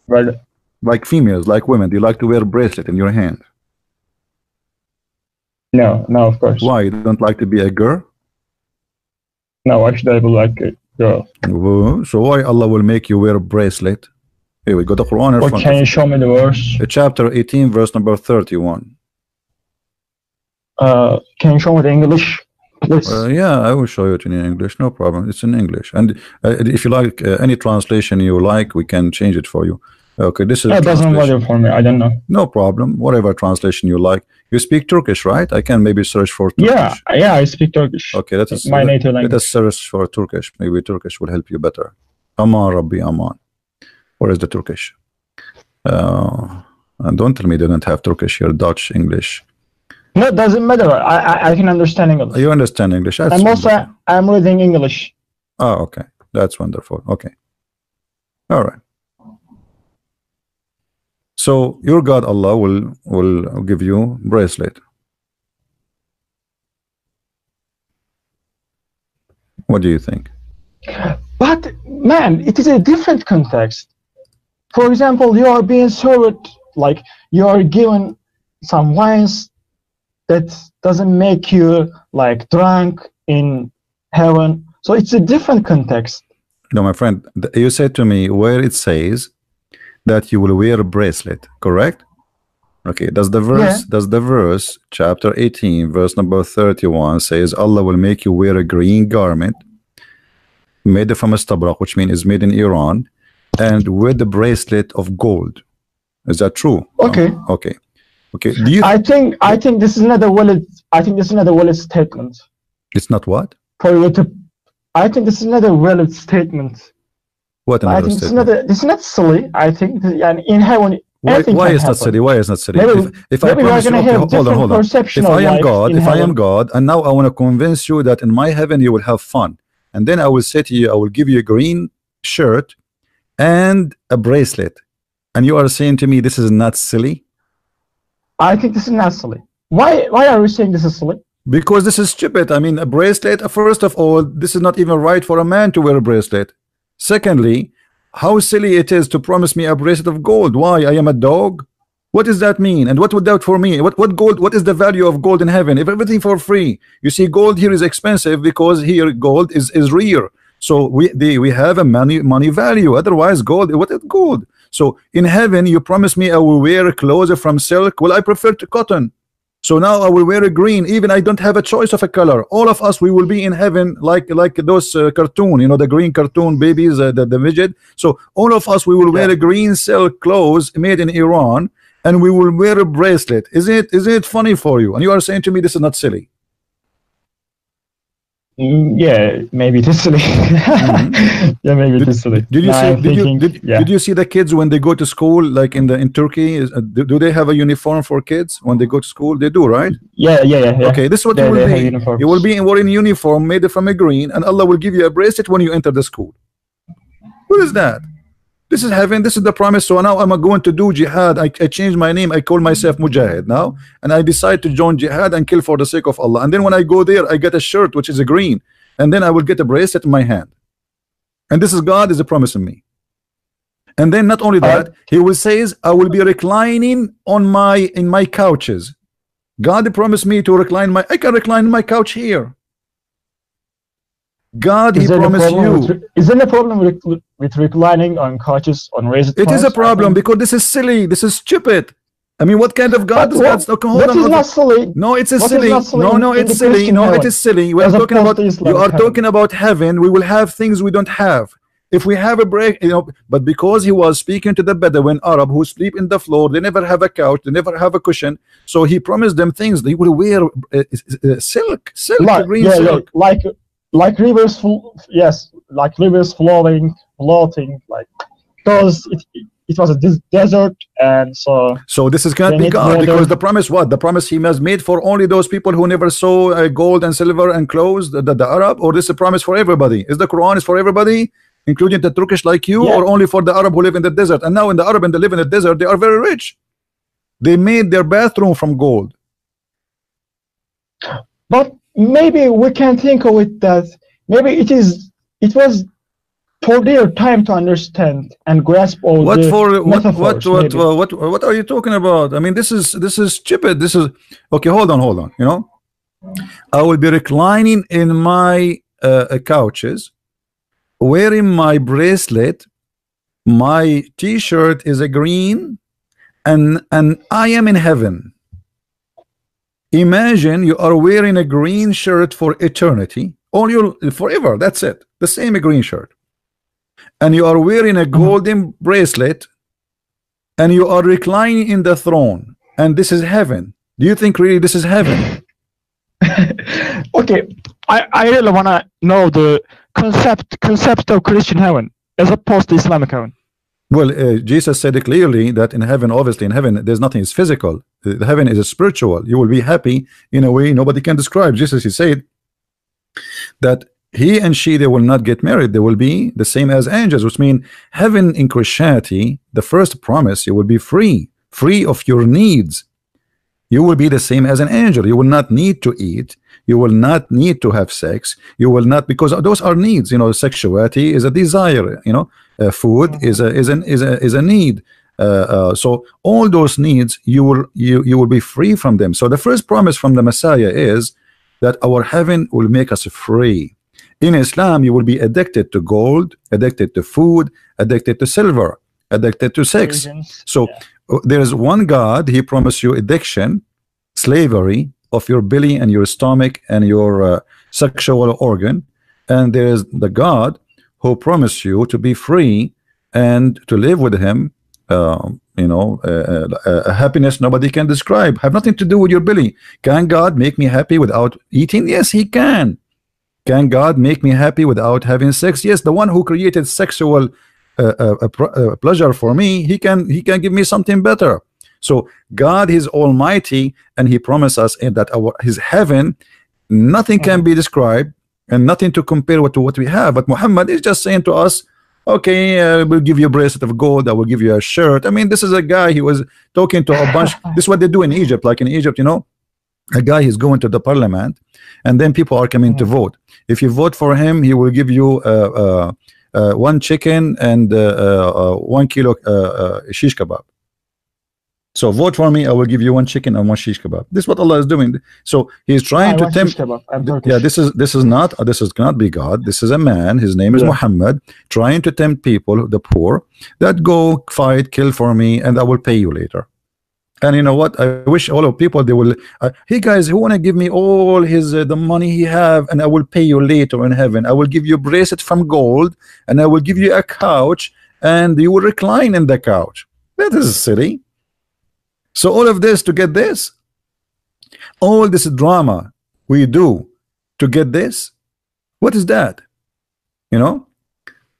Right. Like females, like women, do you like to wear a bracelet in your hand? No, no, of course. Why? You don't like to be a girl? No, actually, I would like a Girl. So why Allah will make you wear a bracelet? Here we go. The Quran in Or front can you show me the verse? Chapter 18, verse number 31. Uh, can you show me the English, please? Uh, yeah, I will show you it in English. No problem. It's in English. And uh, if you like uh, any translation you like, we can change it for you. Okay, this is That doesn't matter for me. I don't know. No problem. Whatever translation you like. You speak Turkish, right? I can maybe search for Turkish. Yeah, yeah, I speak Turkish. Okay, that is my let, native language. let us search for Turkish. Maybe Turkish will help you better. Aman Rabbi Aman. Where is the Turkish? Uh, and don't tell me they don't have Turkish here. Dutch, English. No, it doesn't matter. I, I, I can understand English. You understand English? That's I'm also wonderful. I'm reading English. Oh, okay. That's wonderful. Okay. All right. So your God Allah will will give you bracelet. What do you think? But man, it is a different context. For example, you are being served like you are given some wines that doesn't make you like drunk in heaven. So it's a different context. No, my friend, you said to me where it says that you will wear a bracelet, correct? Okay, does the verse does the verse chapter 18 verse number 31 says Allah will make you wear a green garment made from a istabraq which means is made in Iran and with the bracelet of gold. Is that true? Okay. Okay. Okay. Do you I think I think this is another valid I think this is another valid statement it's not what? for you to I think this is another valid statement. What I another think this is statement? another is not silly. I think that, and in heaven Why, why is not happen. silly? Why is not silly? Maybe- if if I maybe we're promise you, okay, hold on, hold on. If I am God, if I am. God, and now I want to convince you that in my heaven you will have fun, and then I will say to you, I will give you a green shirt, and a bracelet and you are saying to me this is not silly I think this is not silly. Why why are you saying this is silly? because this is stupid I mean a bracelet first of all this is not even right for a man to wear a bracelet secondly how silly it is to promise me a bracelet of gold. Why I am a dog? What does that mean? And what would that for me? What what gold what is the value of gold in heaven? If everything for free. You see gold here is expensive because here gold is is rare so we the, we have a money money value. Otherwise gold what is gold? So in heaven you promise me I will wear clothes from silk. Well I prefer to cotton so now I will wear a green even I don't have a choice of a color. All of us we will be in heaven like like those uh, cartoon you know the green cartoon babies uh, the, the midget. So all of us we will wear a green silk clothes made in Iran and we will wear a bracelet. Is it is it funny for you? And you are saying to me this is not silly yeah, maybe it is silly. yeah, maybe it is silly. did you Now see did you, did, yeah. did you see the kids when they go to school like in the in Turkey is, uh, do, do they have a uniform for kids when they go to school they do right yeah, yeah, yeah, yeah. okay this is what They- you will be you will be in wearing uniform made from a green and Allah will give you a bracelet when you enter the school what is that this is heaven this is the promise. So now I'm going to do jihad. I, I changed my name. I call myself Mujahid now. And I decide to join jihad and kill for the sake of Allah. And then when I go there I get a shirt which is a green. And then I will get a bracelet in my hand. And this is God is a promise promising me. And then not only that he will says I will be reclining on my in my couches. God promised me to recline my I can recline my couch here God he Is a promised you with, is there a problem with, with, reclining on couches on raised it is a problem because this is silly this is stupid I mean what kind of God is that okay, hold what on, is not silly? No, it's a silly. silly No, no, it's silly. Christian No, it is silly. We are talking about. You are heaven. talking about heaven. We will have things we don't have. If we have a break, you know. But because he was speaking to the Bedouin Arab who sleep in the floor, they never have a couch, they never have a cushion. So he promised them things. They will wear uh, uh, silk, silk, like, green yeah, yeah, silk. like like rivers yes like rivers flowing floating like because it, it, was a des- desert and so So this is cannot be God because the promise what? The promise he has made for only those people who never saw uh, gold and silver and clothes, the, the, the Arab, or this is a promise for everybody? Is the Quran is for everybody, including the Turkish like you, Yeah. or only for the Arab who live in the desert? And now in the Arab and they live in the desert, they are very rich. They made their bathroom from gold. but maybe we can think of it that maybe it is it was for their time to understand and grasp all What the for? What what what, uh, what what are you talking about? I mean, this is this is stupid. This is okay. Hold on, hold on. You know, I will be reclining in my uh, uh, couches, wearing my bracelet. My T-shirt is a green, and and I am in heaven. Imagine you are wearing a green shirt for eternity, all your forever. That's it. The same green shirt and you are wearing a mm-hmm. golden bracelet and you are reclining in the throne and this is heaven do you think really this is heaven okay i i really want to know the concept concept of christian heaven as opposed to islamic heaven well uh, jesus said clearly that in heaven obviously in heaven there's nothing is physical. Uh, the heaven is a spiritual. You will be happy in a way nobody can describe. Jesus he said that he and she they will not get married. They will be the same as angels which mean heaven in christianity the first promise you will be free free of your needs. You will be the same as an angel. You will not need to eat. You will not need to have sex. You will not because those are needs. You know sexuality is a desire you know uh, food is a is an is a is a need. Uh, uh, so all those needs you will you you will be free from them. So the first promise from the Messiah is that our heaven will make us free. In Islam you will be addicted to gold addicted to food addicted to silver addicted to sex. So yeah. there is one God. He promised you addiction, slavery of your belly and your stomach and your uh, sexual organ, and there is the God who promised you to be free and to live with Him. Um, you know, uh, uh, a happiness nobody can describe. Have nothing to do with your belly. Can God make me happy without eating? Yes, He can. Can God make me happy without having sex? Yes, the one who created sexual uh, uh, a uh, pleasure for me, he can he can give me something better. So God is Almighty, and He promised us in that our His heaven, nothing can be described and nothing to compare to what we have. But Muhammad is just saying to us, okay, uh, we'll give you a bracelet of gold. I will give you a shirt. I mean, this is a guy. He was talking to a bunch. this is what they do in Egypt. Like in Egypt, you know, a guy is going to the parliament, and then people are coming to vote. If you vote for him, he will give you uh, uh, uh, one chicken and uh, uh, uh, one kilo uh, uh, shish kebab. So vote for me. I will give you one chicken and one shish kebab. This is what Allah is doing. So He's trying I to tempt. shish kebab. I'm Th- Turkish. Yeah, this is this is not uh, this is cannot be God. This is a man. His name is Yeah. Muhammad, trying to tempt people, the poor, that go fight, kill for me, and I will pay you later. And you know what? I wish all of people they will. Uh, hey guys, who wanna give me all his uh, the money he have, and I will pay you later in heaven. I will give you a bracelet from gold, and I will give you a couch, and you will recline in the couch. That is silly. So all of this to get this, all this drama we do to get this, what is that? You know.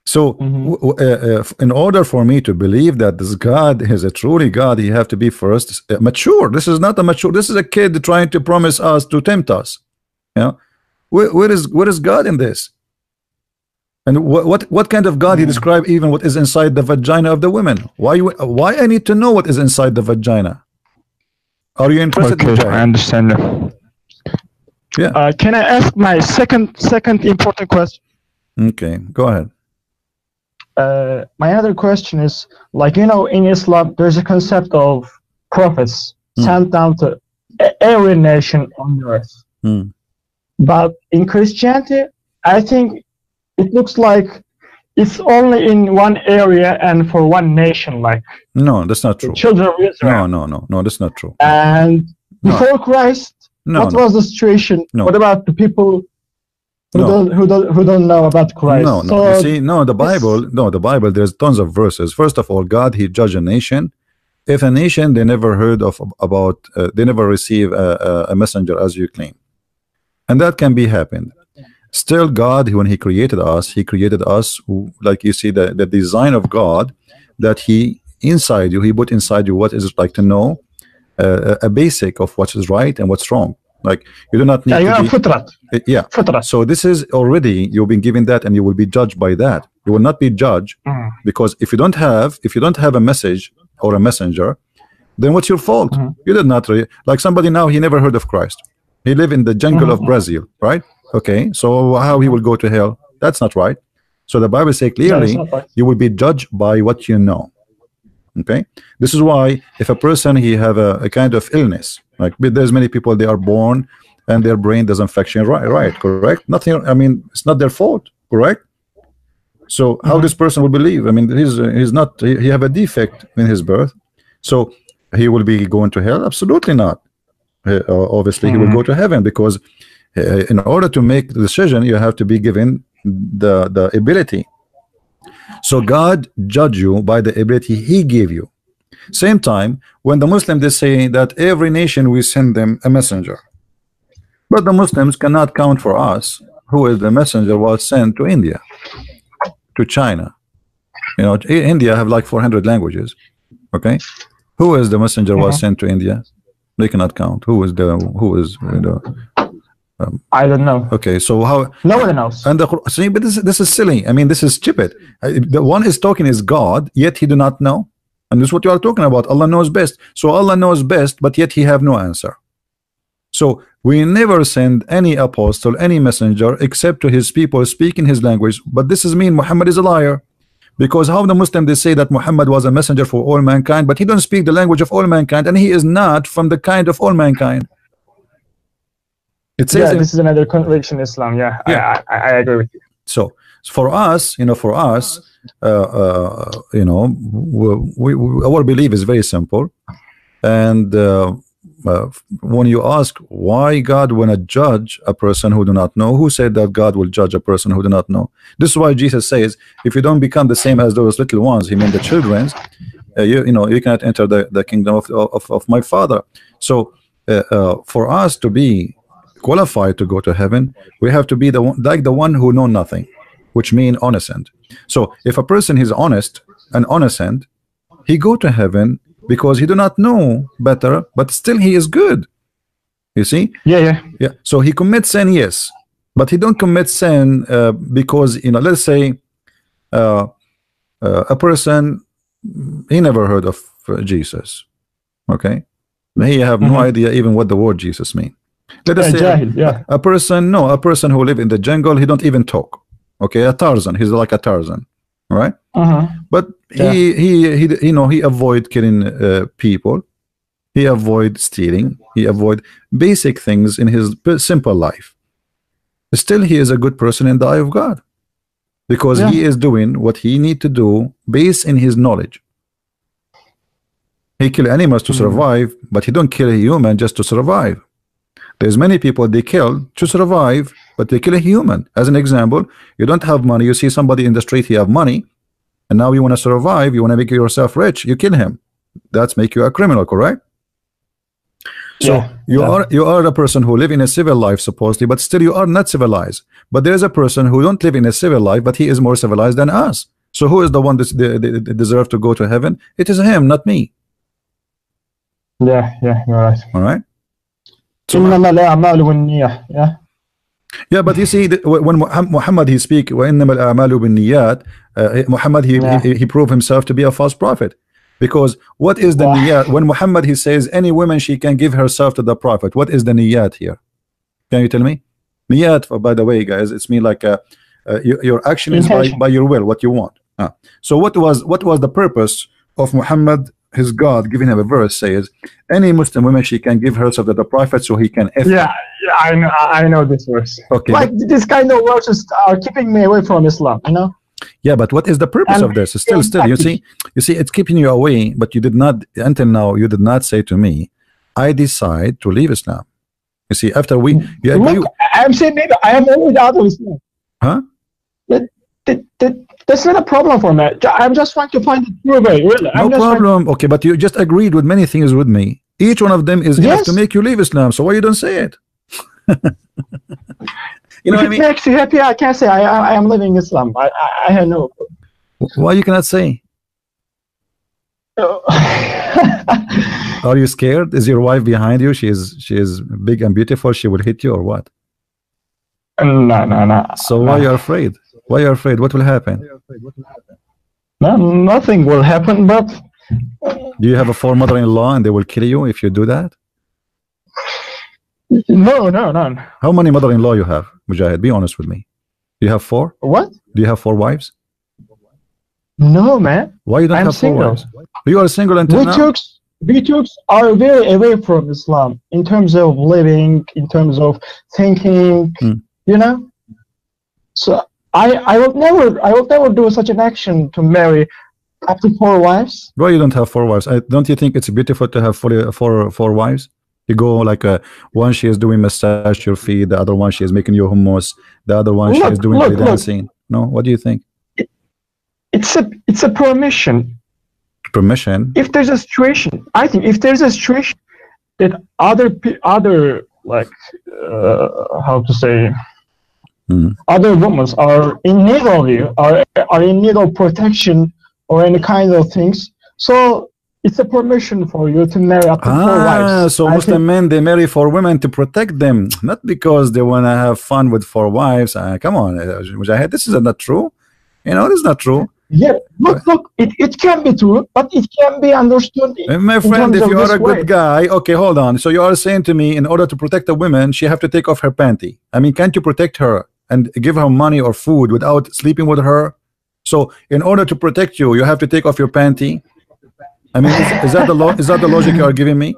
So, w- w- uh, uh, in order for me to believe that this God is a truly God, he have to be first uh, mature. This is not a mature. This is a kid trying to promise us to tempt us. You know, where, where is where is God in this? And what what what kind of God he Mhm. describe even what is inside the vagina of the women? Why you why I need to know what is inside the vagina? Are you interested? Okay, Mujahid? I understand. Yeah. Uh, can I ask my second second important question? Okay, go ahead. Uh, my other question is like you know in Islam there's a concept of prophets Hmm. sent down to every nation on earth. Hmm. But in Christianity, I think it looks like it's only in one area and for one nation, like No, that's not true. children of Israel. No, no, no, no, that's not true. And No. before Christ, No, what no. was the situation? No. What about the people who No. don't who don't who don't know about Christ? No, no. So you see, no, the Bible, no, the Bible, there's tons of verses. First of all, God, He judge a nation. If a nation they never heard of about, uh, they never receive a, a messenger as you claim, and that can be happened. Still, God, when He created us, He created us like you see the the design of God that He inside you, He put inside you what is it like to know uh, a basic of what is right and what's wrong. Like you do not need yeah, you to have be, fitrat. uh, yeah. Fitrat. So this is already you've been given that, and you will be judged by that. You will not be judged Mm. because if you don't have if you don't have a message or a messenger, then what's your fault? Mhm. You did not like somebody now. He never heard of Christ. He live in the jungle of Mhm. Brazil, right? Okay, so how he will go to hell? That's not right. So the Bible say clearly not right. you will be judged by what you know okay this is why if a person he have a, a kind of illness like there's many people they are born and their brain doesn't function right right correct nothing i mean it's not their fault correct so how Mhm. this person will believe i mean he's he's not he, he have a defect in his birth so he will be going to hell absolutely not Uh, obviously he will Mhm. go to heaven because in order to make the decision you have to be given the the ability so God judge you by the ability He gave you. Same time, when the Muslim they say that every nation we send them a messenger, but the Muslims cannot count for us who is the messenger was sent to India, to China. You know, India have like 400 languages. Okay, who is the messenger was Mhm. sent to India? They cannot count. Who is the who is uh, the I don't know. okay? So how No one knows. and the see, but this this is silly. I mean, this is stupid. The one is talking is God, yet he do not know, and this is what you are talking about. Allah knows best. So Allah knows best, but yet he have no answer. So we never send any apostle, any messenger, except to his people speaking his language. But this is mean Muhammad is a liar, because how the Muslim they say that Muhammad was a messenger for all mankind, but he don't speak the language of all mankind, and he is not from the kind of all mankind. It says Yeah, in- this is another contradiction in Islam. Yeah, I- Yeah. I, I, I agree with you. so for us you know for us uh, uh, you know we, we, our belief is very simple and uh, uh, when you ask why God want to judge a person who do not know who said that God will judge a person who do not know this is why Jesus says if you don't become the same as those little ones he meant the children's uh, you, you know you cannot enter the, the kingdom of, of, of my father so uh, uh, for us to be qualified to go to heaven we have to be the one like the one who know nothing which mean innocent so if a person is honest and innocent he go to heaven because he do not know better but still he is good you see Yeah, yeah. yeah so he commits sin yes but he don't commit sin uh, because you know let's say uh, uh, a person he never heard of uh, Jesus. Okay, he have no Mhm. idea even what the word Jesus mean. Let us Yeah, say jahil, yeah. a person, no, a person who live in the jungle, he don't even talk. Okay, a Tarzan, he's like a Tarzan, right? Uh-huh. But Yeah. he, he, he, you know, he avoid killing uh, people. He avoid stealing. He avoid basic things in his simple life. Still, he is a good person in the eye of God because he is doing what he need to do based in his knowledge. He kill animals to Mhm. survive, but he don't kill a human just to survive. There's many people they kill to survive, but they kill a human. As an example, you don't have money. You see somebody in the street, he have money, and now you want to survive. You want to make yourself rich. You kill him. That's make you a criminal, correct? So Yeah, you yeah. are you are a person who live in a civil life supposedly, but still you are not civilized. But there is a person who don't live in a civil life, but he is more civilized than us. So who is the one that that deserve to go to heaven? It is him, not me. Yeah, yeah, you're right. All right So إنما الأعمال والنية. Yeah. Yeah, but you see, that when Muham- Muhammad he speak, وَإِنَّمَا الْأَعْمَالُ بِالنِّيَّاتِ uh, Muhammad he, Yeah. he he proved himself to be a false prophet, because what is the Wow. niyat? When Muhammad he says any woman she can give herself to the prophet, what is the niyat here? Can you tell me? Niyat, oh, by the way, guys, it's mean like uh, uh, your, your action is by, Intention. by your will, what you want. Ah. So what was what was the purpose of Muhammad? his God giving him a verse says, any Muslim woman she can give herself to the prophet so he can. If, Yeah, yeah, I know, I know this verse. Okay. Like this kind of verses are keeping me away from Islam. You know. Yeah, but what is the purpose And- of this? Still, still, you see, you see, it's keeping you away, but you did not until now. You did not say to me, "I decide to leave Islam." You see, after we, you Look, I'm saying maybe I am always out of Islam. Huh? That, that, that, that's not a problem for me. I'm just trying to find the true way. Really, no I'm trying- problem. Okay, but you just agreed with many things with me. Each one of them is enough Yes. to make you leave Islam. So why you don't say it? you know what I mean? makes you happy, I can't say I, I, I am living Islam. I, I, I have no. Why you cannot say? Oh. Are you scared? Is your wife behind you? She is. She is big and beautiful. She will hit you or what? no, no, no. So why you are afraid? Why are you afraid? What will happen? No, nothing will happen, but Do you have a four mother-in-law and they will kill you if you do that? no, no, no. How many mother-in-law you have, Mujahid? Be honest with me. Do you have four? What? Do you have four wives? No, man. Why you don't I'm have single. four wives? You are single until We now. Turks, we Turks are very away from Islam in terms of living, in terms of thinking. Hmm. You know. So I, I will never, I will never do such an action to marry up to four wives. Why you don't have four wives? I, don't you think it's beautiful to have four, four, four wives? You go like uh, one she is doing massage your feet, the other one she is making you hummus, the other one she is doing look, belly look. dancing. No, what do you think? It's a, it's a permission. Permission? if there's a situation, I think if there's a situation that other other like uh, how to say Mhm. other women are in need of you, are are in need of protection or any kind of things, so it's a permission for you to marry up to four Ah, wives. so I Muslim men they marry for women to protect them, not because they want to have fun with four wives. Uh, come on, uh, Mujahid, this is not true. You know, this is not true. yeah, look, look, it, it can be true, but it can be understood. Uh, My in friend, if you are a good way. guy, okay, hold on. So you are saying to me, in order to protect a woman, she have to take off her panty. I mean, can't you protect her and give her money or food without sleeping with her? So in order to protect you, you have to take off your panty. I mean, is, is that the lo- is that the logic you are giving me?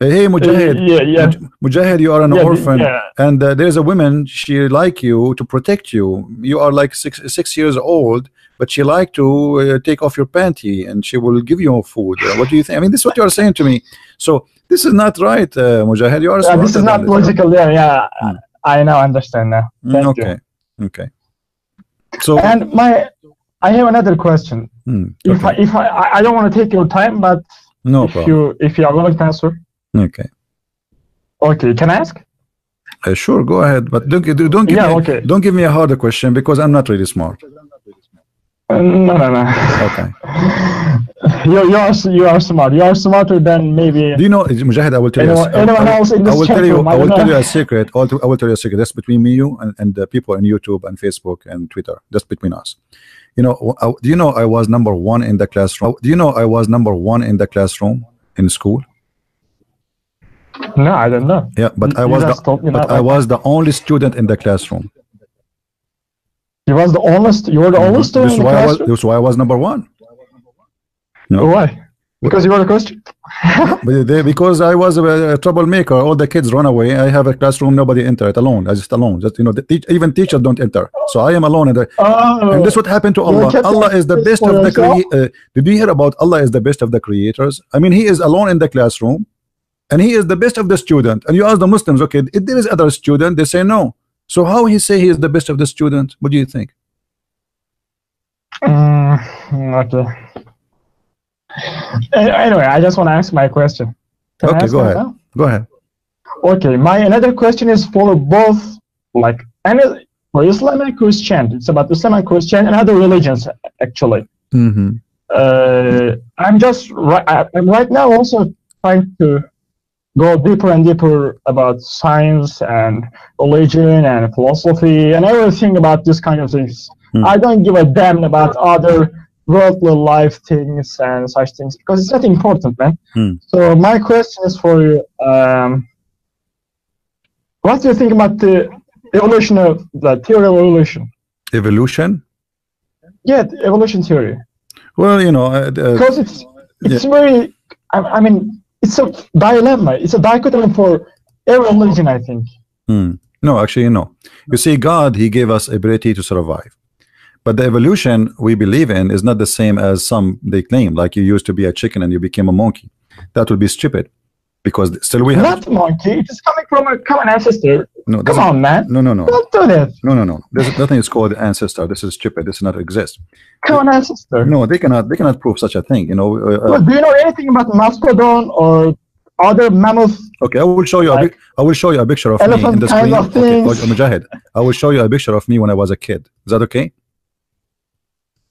Uh, Hey, Mujahid, yeah, yeah, Mujahid, you are an yeah, orphan, yeah. and uh, there's a woman. She like you to protect you. You are like six six years old, but she like to uh, take off your panty, and she will give you food. Uh, what do you think? I mean, this is what you are saying to me. So this is not right, uh, Mujahid. You are Yeah, this is not logical. Yeah, yeah. Hmm. I now understand now. Mm, Thank you. okay, okay. So And my, I have another question. hmm, If I, if I, I- don't want to take your time, but no if problem. you, if you are willing to answer, Okay, okay, can I ask? uh, sure, go ahead, but don't don't don't give Yeah, me okay. don't give me a harder question because I'm not really smart. No, no, no. Okay. you, you are, you are smart. You are smarter than maybe Do you know, Mujahid? I will tell you. a anyone, I- anyone I- else in I this will tell you. I will tell you a secret. I will, I will tell you a secret. That's between me, you, and, and the people on YouTube and Facebook and Twitter. That's between us. You know, uh, do you know I was number one in the classroom? Do you know I was number one in the classroom in school? No, I don't know. Yeah, but You- I was the, but I was the only student in the classroom. You was the only st- you were the only This is why I was, this is why I was number one. No. Why? Because you were a Christian. Because I was a, a troublemaker, all the kids run away. I have a classroom, nobody enter it alone. I just alone. Just you know, the teach, even teachers don't enter. So I am alone. And, the, Oh, and this what happened to Allah. Allah is the best of the yourself? uh, Did you hear about Allah is the best of the creators? I mean, He is alone in the classroom, and He is the best of the student. And you ask the Muslims, okay, if there is other student, they say no. So how He say He is the best of the student? What do you think? Mm, okay. Anyway, I just want to ask my question. Can Okay, go ahead. now? Go ahead. Okay, my another question is for both, like, any for Islam and Christian. It's about Islam and Christian and other religions, actually. hmm Uh, I'm just right. I'm right now also trying to go deeper and deeper about science and religion and philosophy and everything about this kind of things. Hmm. I don't give a damn about other worldly life things and such things because it's not important, man. Hmm. So my question is for you. Um, what do you think about the evolution of the theory of evolution? Evolution. Yeah, the evolution theory. Well, you know, uh, uh, because it's it's very I, I mean it's a dilemma it's a dichotomy for every religion i think Hmm. No, actually, no. You see, God, He gave us ability to survive. But the evolution we believe in is not the same as some they claim, like you used to be a chicken and you became a monkey. That would be stupid. Because still we have not monkey it is coming from a common ancestor no, come on man no, no, no, don't do that no, no, no. There's nothing is called ancestor. This is stupid. This does not exist. common ancestor No, they cannot. They cannot prove such a thing. You know. Uh, Well, uh, do you know anything about mastodon or other mammoth okay, I will show you. a Like pic- I will show you a picture of me in the screen. of Okay. Mujahid. I will show you a picture of me when I was a kid. Is that okay?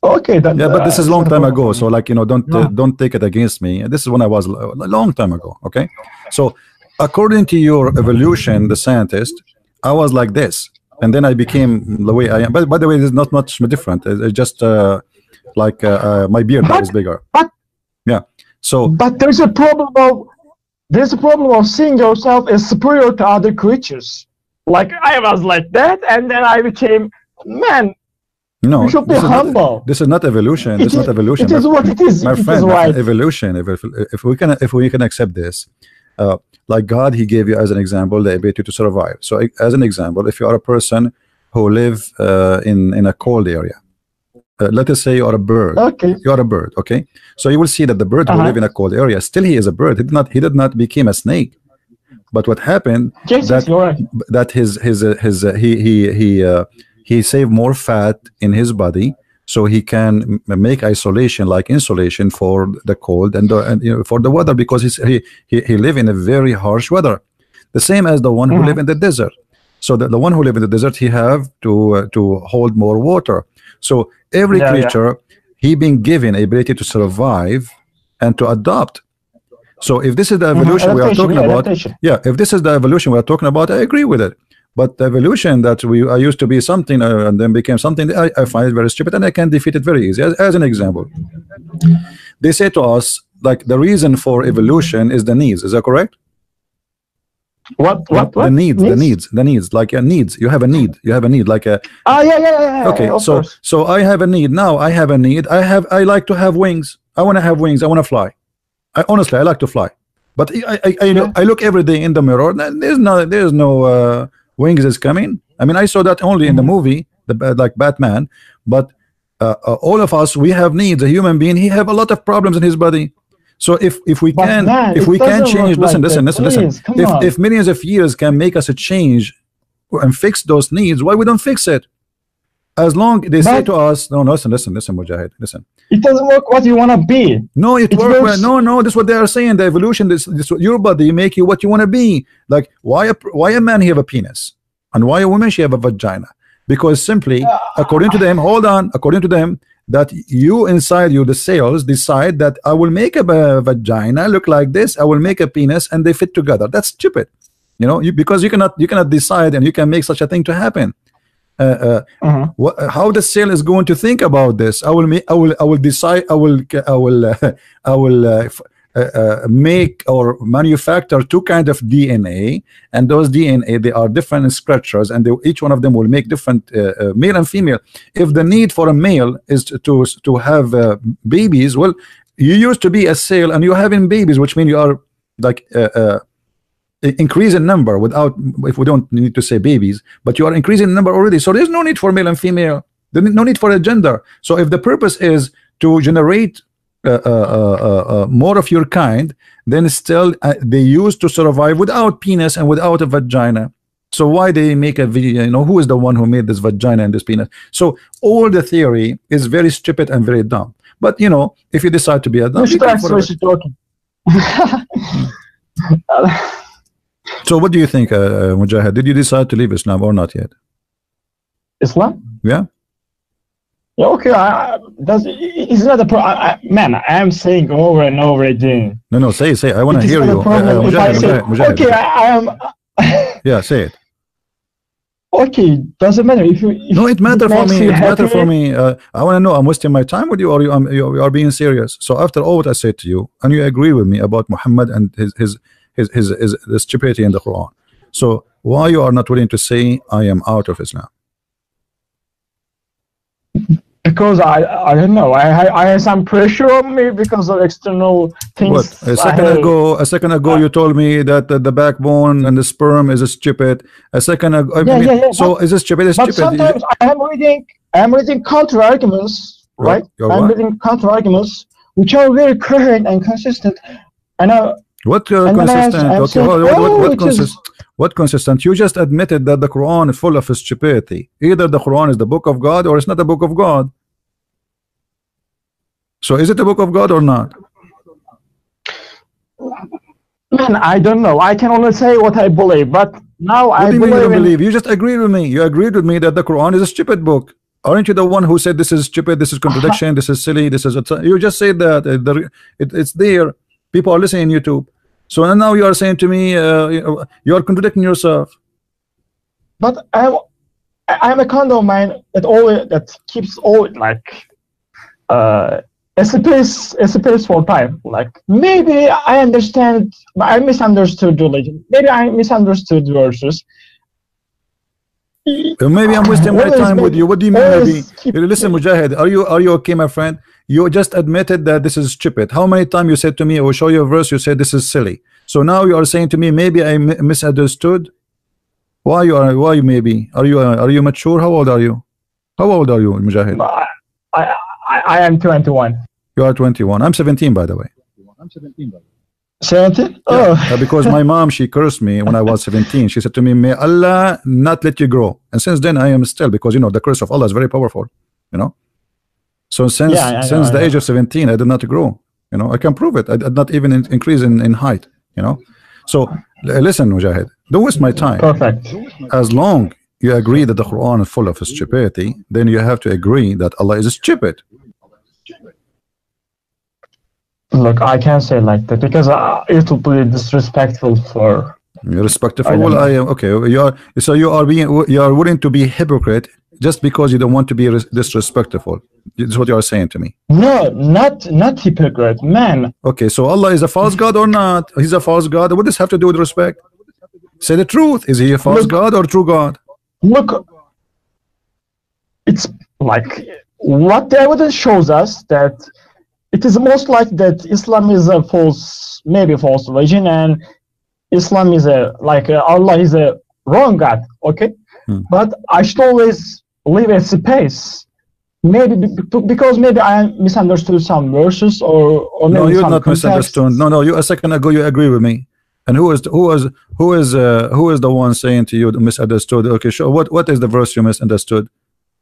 okay that, Yeah, but this uh, is a long time ago. So like you know, don't uh, don't take it against me. This is when I was a long time ago. Okay, so according to your evolution, the scientist, I was like this, and then I became the way I am. But by the way, there's not much different. It's it's just uh, like uh, uh, my beard But- is bigger. but- yeah. So but there's a problem of there's a problem of seeing yourself as superior to other creatures like i was like that and then i became man no, you should be this is not- humble This is not evolution. It This is is- not evolution. It is My- what it is. my it is friend, friend, right. evolution. If, if if we can if we can accept this, uh, like God, He gave you as an example the ability to survive. So, as an example, if you are a person who live uh, in in a cold area, uh, let us say you are a bird. Okay. You are a bird, okay? So you will see that the bird who Uh-huh. live in a cold area, still he is a bird. He did not he did not become a snake. But what happened Yes, that right. that his his uh, his uh, he he he uh, he save more fat in his body so he can make isolation like insulation for the cold and, the, and you know, for the weather because he's, he, he he live in a very harsh weather. The same as the one who Mhm. live in the desert. So the, the one who live in the desert he have to uh, to hold more water. So every Yeah, yeah. creature he been given ability to survive and to adopt. So if this is the Mhm, evolution we are talking yeah, about yeah if this is the evolution we're talking about i agree with it but the evolution that we I used to be something uh, and then became something I, I find it very stupid and I can defeat it very easy as, as an example they say to us like the reason for evolution is the needs is that correct What? What? What? the needs, the needs the needs like a needs you have a need you have a need like a Ah, yeah, yeah, yeah. yeah, okay so course. so I have a need now I have a need I have I like to have wings I want to have wings I want to fly I honestly I like to fly but I I, I, Yeah. I look every day in the mirror and there's no there's no uh, wings is coming. I mean I saw that only in the Mhm. movie the like Batman but uh, uh, all of us we have needs. A human being he have a lot of problems in his body. So if if we But can man, if we can change listen like listen listen listen. Please, if on. if millions of years can make us a change and fix those needs why we don't fix it as long they say to us no no listen listen listen Mujahid listen. It doesn't work what you want to be. no it, It works well. no no this is what they are saying the evolution this, this your body you make you what you want to be. Like why a why a man he have a penis and why a woman she have a vagina? Because simply ah. according to them hold on according to them that you inside you the cells decide that I will make a va- vagina look like this I will make a penis and they fit together. That's stupid. You know you, because you cannot you cannot decide and you can make such a thing to happen uh, uh, Mhm. what, how the cell is going to think about this. I will I will, I will decide, I will, I will, uh, I will uh, uh, uh, make or manufacture two kind of DNA, and those DNA they are different structures, and they, each one of them will make different male and female. If the need for a male is to to, have uh, babies, well, you used to be a cell and you're having babies, which means you are like uh, uh, increase in number without if we don't need to say babies but you are increasing number already. So there's no need for male and female. There's no need for a gender. So if the purpose is to generate uh, uh, uh, uh, uh, more of your kind then still uh, they used to survive without penis and without a vagina. So why they make a video you know who is the one who made this vagina and this penis? So all the theory is very stupid and very dumb. But you know if you decide to be a dumb You so what do you think uh, uh, Mujahid did you decide to leave Islam or not yet Islam? yeah Yeah, okay. I, that's, it's not a pro. I, I, man, I am saying over and over again. No, no, say, say. I want to hear you. Uh, problem uh, if I say, Mujahid, Mujahid. okay, I, I am. Yeah, say it. okay, doesn't matter if you. If No, it matter for me. It matter for me. Uh, I want to know. I'm wasting my time with you, or you, um, you, you are being serious. So after all what I said to you, and you agree with me about Muhammad and his his his his, his the stupidity in the Quran. So why you are not willing to say I am out of Islam? Because I, I don't know. I, I, I have some pressure on me because of external things. What A second ago, a second ago you told me that uh, the backbone and the sperm is a stupid. A second ago, I Yeah, mean, yeah, yeah, so is it stupid? It's But stupid. sometimes I am reading, I am reading counter arguments, You're- right? I'm reading counter arguments which are very coherent and consistent. And I, What uh, And I consistent? I okay, said, what, what, what, "Oh, what consist? What consistent? You just admitted that the Quran is full of stupidity. Either the Quran is the book of God or it's not the book of God. So is it the book of God or not? man, I don't know. I can only say what I believe, but now What I do you mean you believe, don't believe? You just agreed with me. You agreed with me that the Quran is a stupid book. Aren't you the one who said this is stupid, this is contradiction, this is silly, this is a you just said that uh, the, it, it's there. People are listening on YouTube. So now you are saying to me uh, you- are contradicting yourself. but I, I am a kind of man that always that keeps all like uh a space a space for time. Like maybe I understand, I misunderstood religion. Maybe I misunderstood verses. Maybe I'm wasting my time with you. What do you mean? Maybe listen, Mujahid. Are you are you okay, my friend? You just admitted that this is stupid. How many times you said to me, "I will show you a verse." You said this is silly. So now you are saying to me, maybe I misunderstood. Why you are? Why maybe? Are you uh, are you mature? How old are you? How old are you, Mujahid? I, I, I I am 21. You are 21. I'm 17, by the way. I'm 17? 17 Oh, Uh, because my mom she cursed me when I was 17. She said to me, "May Allah not let you grow." And since then, I am still because you know the curse of Allah is very powerful. You know. So since Yeah, know, since the age of 17, I did not grow. You know, I can prove it. I did not even in- increase in, in height. You know. So listen, Mujahid, don't waste my time. perfect. As long you agree that the Quran is full of stupidity, then you have to agree that Allah is stupid. Look, I can't say like that because uh, it will be disrespectful for. You're respectful. I well, know. I am okay. You are so you are being you are willing to be hypocrite just because you don't want to be disrespectful. This is what you are saying to me. No, not not hypocrite, man. Okay, so Allah is a false god or not? He's a false god. What does this have to do with respect? Say the truth. Is he a false Look- god or true god? Look, it's like what the evidence shows us that it is most like that Islam is a false, maybe false religion, and Islam is a like Allah is a wrong God. Okay, Hmm. but I should always leave a space. Maybe be- be- because maybe I misunderstood some verses or or maybe No, you're not context. misunderstood. No, no. You a second ago you agree with me. And who is who is who is uh, who is the one saying to you misunderstood? Okay, sure. What what is the verse you misunderstood?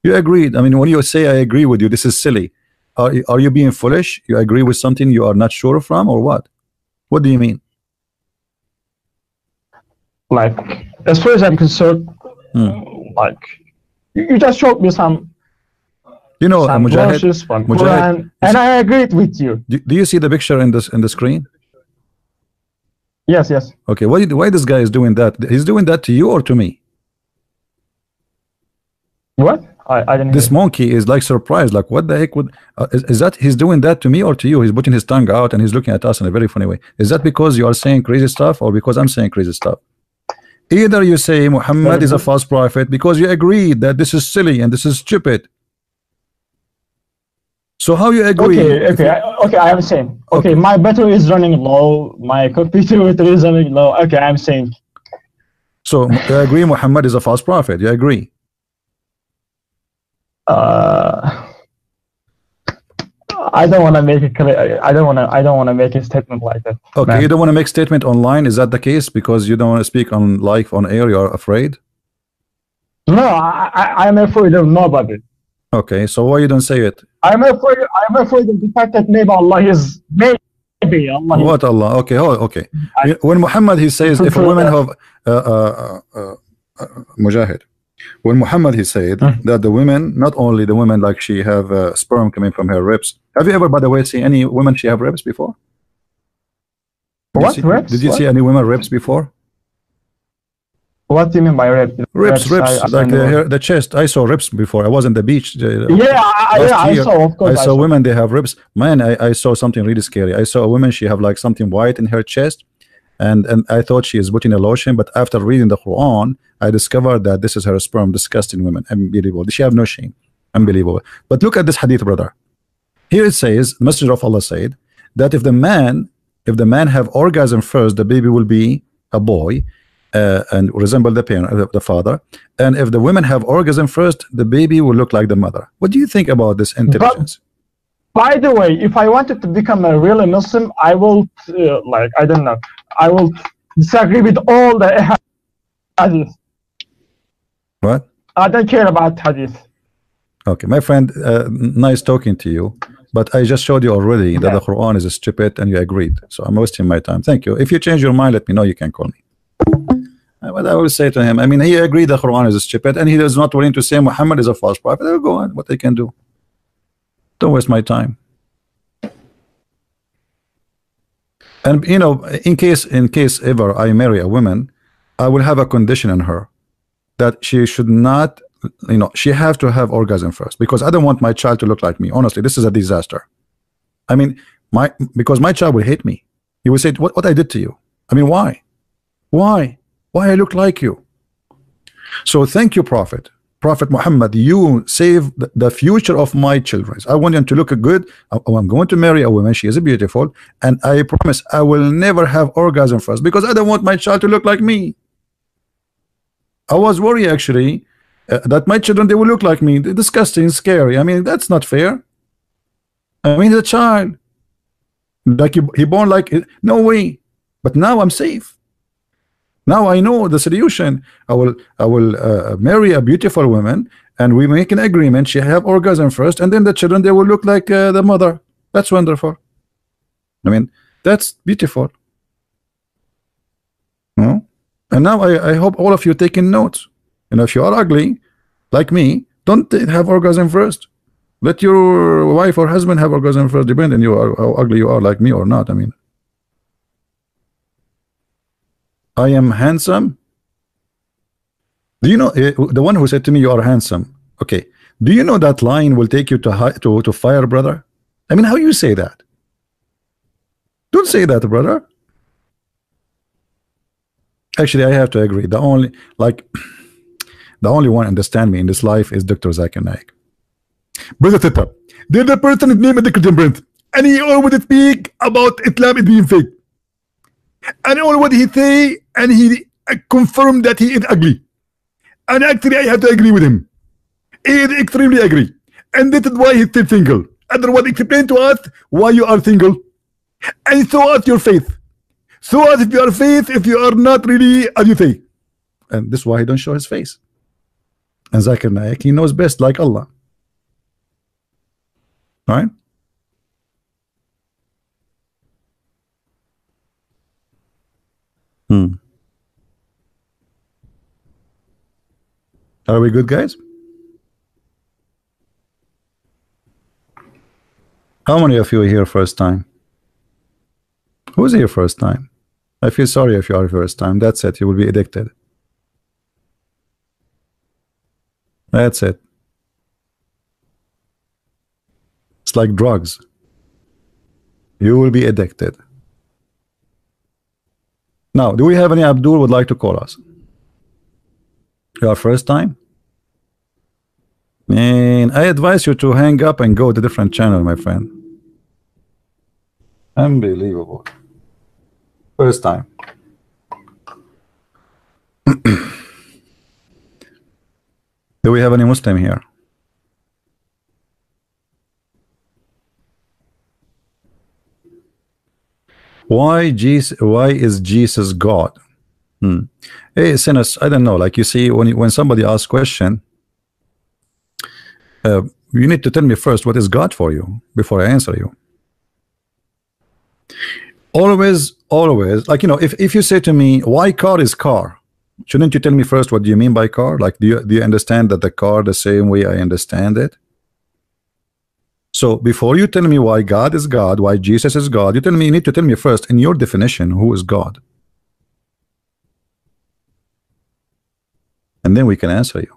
You agreed. I mean, when you say I agree with you, this is silly. Are you- are you being foolish? You agree with something you are not sure from, or what? What do you mean? like as far as I'm concerned, Hmm. like you, you just showed me some You know, some Mujahid. verses from Mujahid, Quran, and I agreed with you. Do, do you see the picture in this in the screen? Yes, yes. Okay, why why this guy is doing that? He's doing that to you or to me? What? I, I didn't. This monkey is like surprised, like what the heck would uh, is, is that he's doing that to me or to you? He's putting his tongue out and he's looking at us in a very funny way. Is that because you are saying crazy stuff or because I'm saying crazy stuff? Either you say Muhammad is a false prophet because you agree that this is silly and this is stupid. So how you agree? Okay, okay, I, okay. I'm saying. Okay, okay, my battery is running low. My computer battery is running low. Okay, I'm saying. So you agree Muhammad is a false prophet? You agree? Uh, I don't want to make it clear. I don't want to. I don't want to make a statement like that. Okay, man. you don't want to make statement online. Is that the case? Because you don't want to speak on live on air. You're afraid. No, I, I I'm afraid of nobody. Okay, so why you don't say it? I'm afraid. I'm afraid of the fact that maybe Allah is maybe Allah. What Allah? Okay, oh, okay. I, when Muhammad he says if a woman have uh, uh, uh, uh, Mujahid when Muhammad he said mm. that the women, not only the women like she have uh, sperm coming from her ribs. Have you ever, by the way, seen any women she have ribs before? Did what you see, ribs? Did you what? see any women ribs before? What do you mean by ribs? Ribs, ribs, I, like the, hair, the chest. I saw ribs before. I was on the beach. Uh, yeah, I, yeah, I saw. Of course, I, I saw, women. They have ribs. Man, I, I saw something really scary. I saw a woman. She have like something white in her chest, and and I thought she is putting a lotion, but after reading the Quran, I discovered that this is her sperm. Disgusting women, unbelievable. She have no shame, unbelievable. But look at this hadith, brother. Here it says, Messenger of Allah said that if the man, if the man have orgasm first, the baby will be a boy. Uh, and resemble the parent, uh, the father, and if the women have orgasm first, the baby will look like the mother. What do you think about this intelligence? But, by the way, if I wanted to become a real Muslim, I will uh, like I don't know, I will disagree with all the hadith. What? I don't care about hadith. Okay, my friend, uh, nice talking to you. But I just showed you already yeah. that the Quran is a stupid and you agreed. So I'm wasting my time. Thank you. If you change your mind, let me know. You can call me. Uh, what I will say to him, I mean, he agreed the Quran is a stupid and he is not willing to say Muhammad is a false prophet. I'll go on. What they can do. Don't waste my time. And you know in case in case ever I marry a woman I will have a condition on her that she should not you know she have to have orgasm first because I don't want my child to look like me. Honestly this is a disaster. I mean my because my child will hate me. He will say what, what I did to you? I mean why? Why? Why I look like you? So thank you prophet Prophet Muhammad, you save the future of my children. I want them to look good. I'm going to marry a woman. She is beautiful. And I promise I will never have orgasm first because I don't want my child to look like me. I was worried actually uh, that my children, they will look like me. They're disgusting, scary. I mean, that's not fair. I mean, the child, like he, he born like, no way. But now I'm safe. Now I know the solution. I will I will uh, marry a beautiful woman and we make an agreement. She have orgasm first, and then the children they will look like uh, the mother. That's wonderful. I mean, that's beautiful. No? And now I, I hope all of you taking notes. And if you are ugly, like me, don't have orgasm first. Let your wife or husband have orgasm first, depending you are how ugly you are, like me or not. I mean. I am handsome. Do you know uh, the one who said to me you are handsome? Okay. Do you know that line will take you to to to fire, brother? I mean, how you say that? Don't say that, brother. Actually, I have to agree. The only like the only one understand me in this life is Dr. Zakir Naik. Brother Teta, did the person name named Dr. Brent, and he always speak about Islam being fake and all what he say and he confirmed that he is ugly. and actually I have to agree with him. He is extremely agree and that is why he's still single. Otherwise explain to us why you are single. And show us your faith. Show us if you are faith if you are not really as you say. And this is why he don't show his face. And Zakir Naik he knows best like Allah. Right Hmm. Are we good, guys? How many of you are here first time? Who's here first time? I feel sorry if you are first time. That's it. You will be addicted. That's it. It's like drugs. You will be addicted. Now, do we have any Abdul would like to call us? Your first time? And I advise you to hang up and go to different channel, my friend. Unbelievable. First time. Do we have any Muslim here? Why Jesus? Why is Jesus God? Hmm. Hey, sinners, I don't know. Like you see, when when somebody asks question, uh, you need to tell me first what is God for you before I answer you. Always, always, like you know, if if you say to me, why car is car? Shouldn't you tell me first what do you mean by car? Like, do you do you understand that the car the same way I understand it? So before you tell me why God is God, why Jesus is God, you tell me you need to tell me first in your definition who is God. And then we can answer you.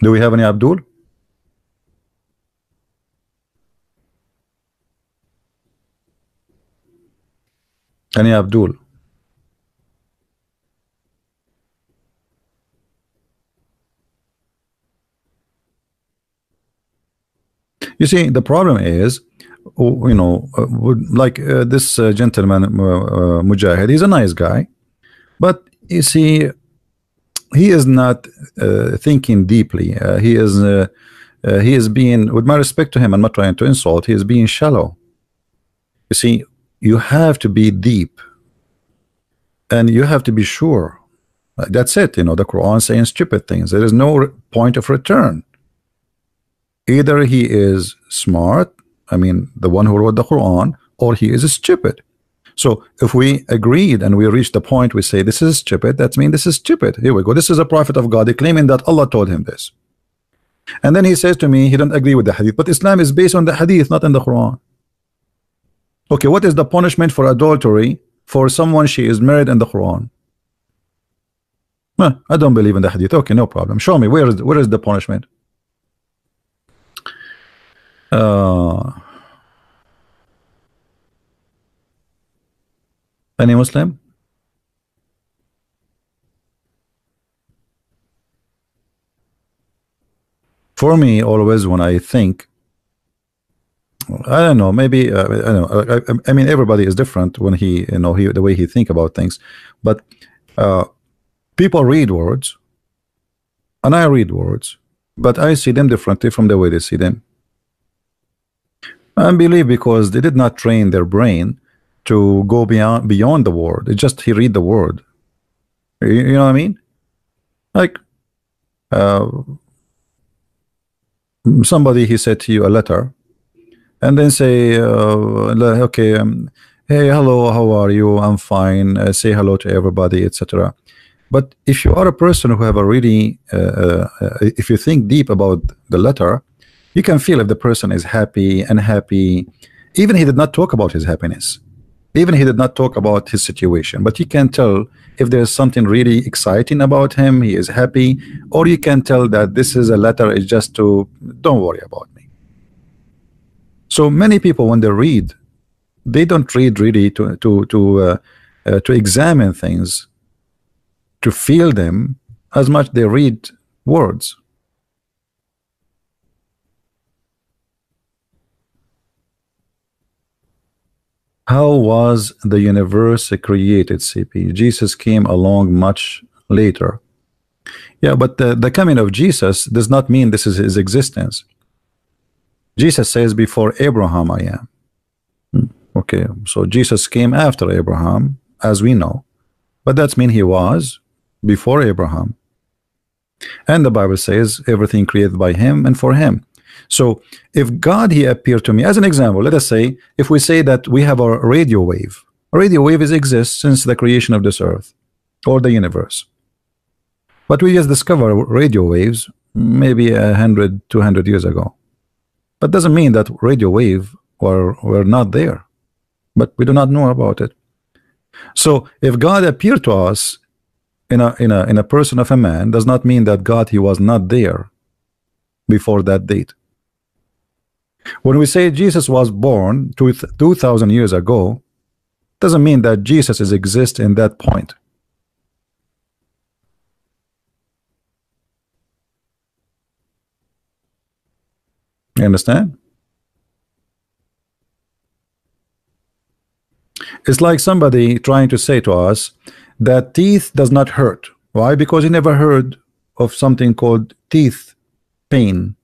Do we have any Abdul? Any Abdul? You see, the problem is, you know, uh, like uh, this uh, gentleman, uh, uh, Mujahid, he's a nice guy, but you see, he is not uh, thinking deeply. he is, he is being, with my respect to him, I'm not trying to insult. He is being shallow. You see, you have to be deep, and you have to be sure. That's it. You know, the Quran saying stupid things. There is no point of return either he is smart I mean the one who wrote the Quran or he is stupid. So if we agreed and we reach the point we say this is stupid that means this is stupid. Here we go. This is a prophet of God claiming that Allah told him this. And then he says to me he don't agree with the hadith but Islam is based on the hadith not in the Quran. Okay what is the punishment for adultery for someone she is married in the Quran? I don't believe in the hadith. Okay no problem. Show me where is where is the punishment uh, any Muslim? For me, always when I think, I don't know, maybe uh, I don't know. I, I, mean, everybody is different when he, you know, he the way he think about things. But uh, people read words, and I read words, but I see them differently from the way they see them. I believe because they did not train their brain to go beyond beyond the word. It just he read the word. You, you know what I mean? Like uh, somebody he said to you a letter, and then say, uh, okay, um, hey, hello, how are you? I'm fine. Uh, say hello to everybody, etc. But if you are a person who have a really, uh, uh, if you think deep about the letter, you can feel if the person is happy, unhappy. Even he did not talk about his happiness. Even he did not talk about his situation. But you can tell if there's something really exciting about him, he is happy, or you can tell that this is a letter is just to don't worry about me. So many people when they read, they don't read really to to to uh, uh, to examine things, to feel them as much they read words. How was the universe created, CP? Jesus came along much later. Yeah, but the, the coming of Jesus does not mean this is his existence. Jesus says, before Abraham I am. Hmm, okay, so Jesus came after Abraham, as we know. But that means he was before Abraham. And the Bible says everything created by him and for him. So if God he appeared to me as an example, let us say if we say that we have a radio wave, a radio wave is exists since the creation of this earth or the universe. But we just discovered radio waves maybe a hundred, two hundred years ago. But doesn't mean that radio wave were were not there, but we do not know about it. So if God appeared to us in a in a in a person of a man does not mean that God he was not there before that date. When we say Jesus was born two, 2,000 years ago, doesn't mean that Jesus is in that point. You understand? It's like somebody trying to say to us that teeth does not hurt. Why? Because he never heard of something called teeth pain.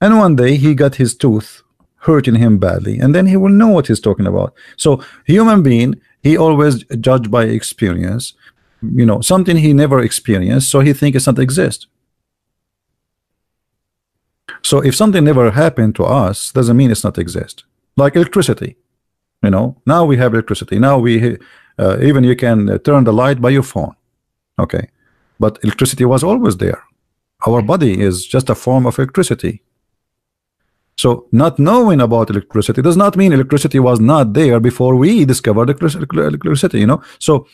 And one day he got his tooth hurting him badly, and then he will know what he's talking about. So human being, he always judge by experience. You know, something he never experienced, so he think it's not exist. So if something never happened to us, doesn't mean it's not exist. Like electricity, you know. Now we have electricity. Now we uh, even you can uh, turn the light by your phone. Okay, but electricity was always there. Our body is just a form of electricity. So not knowing about electricity does not mean electricity was not there before we discovered electricity, you know. So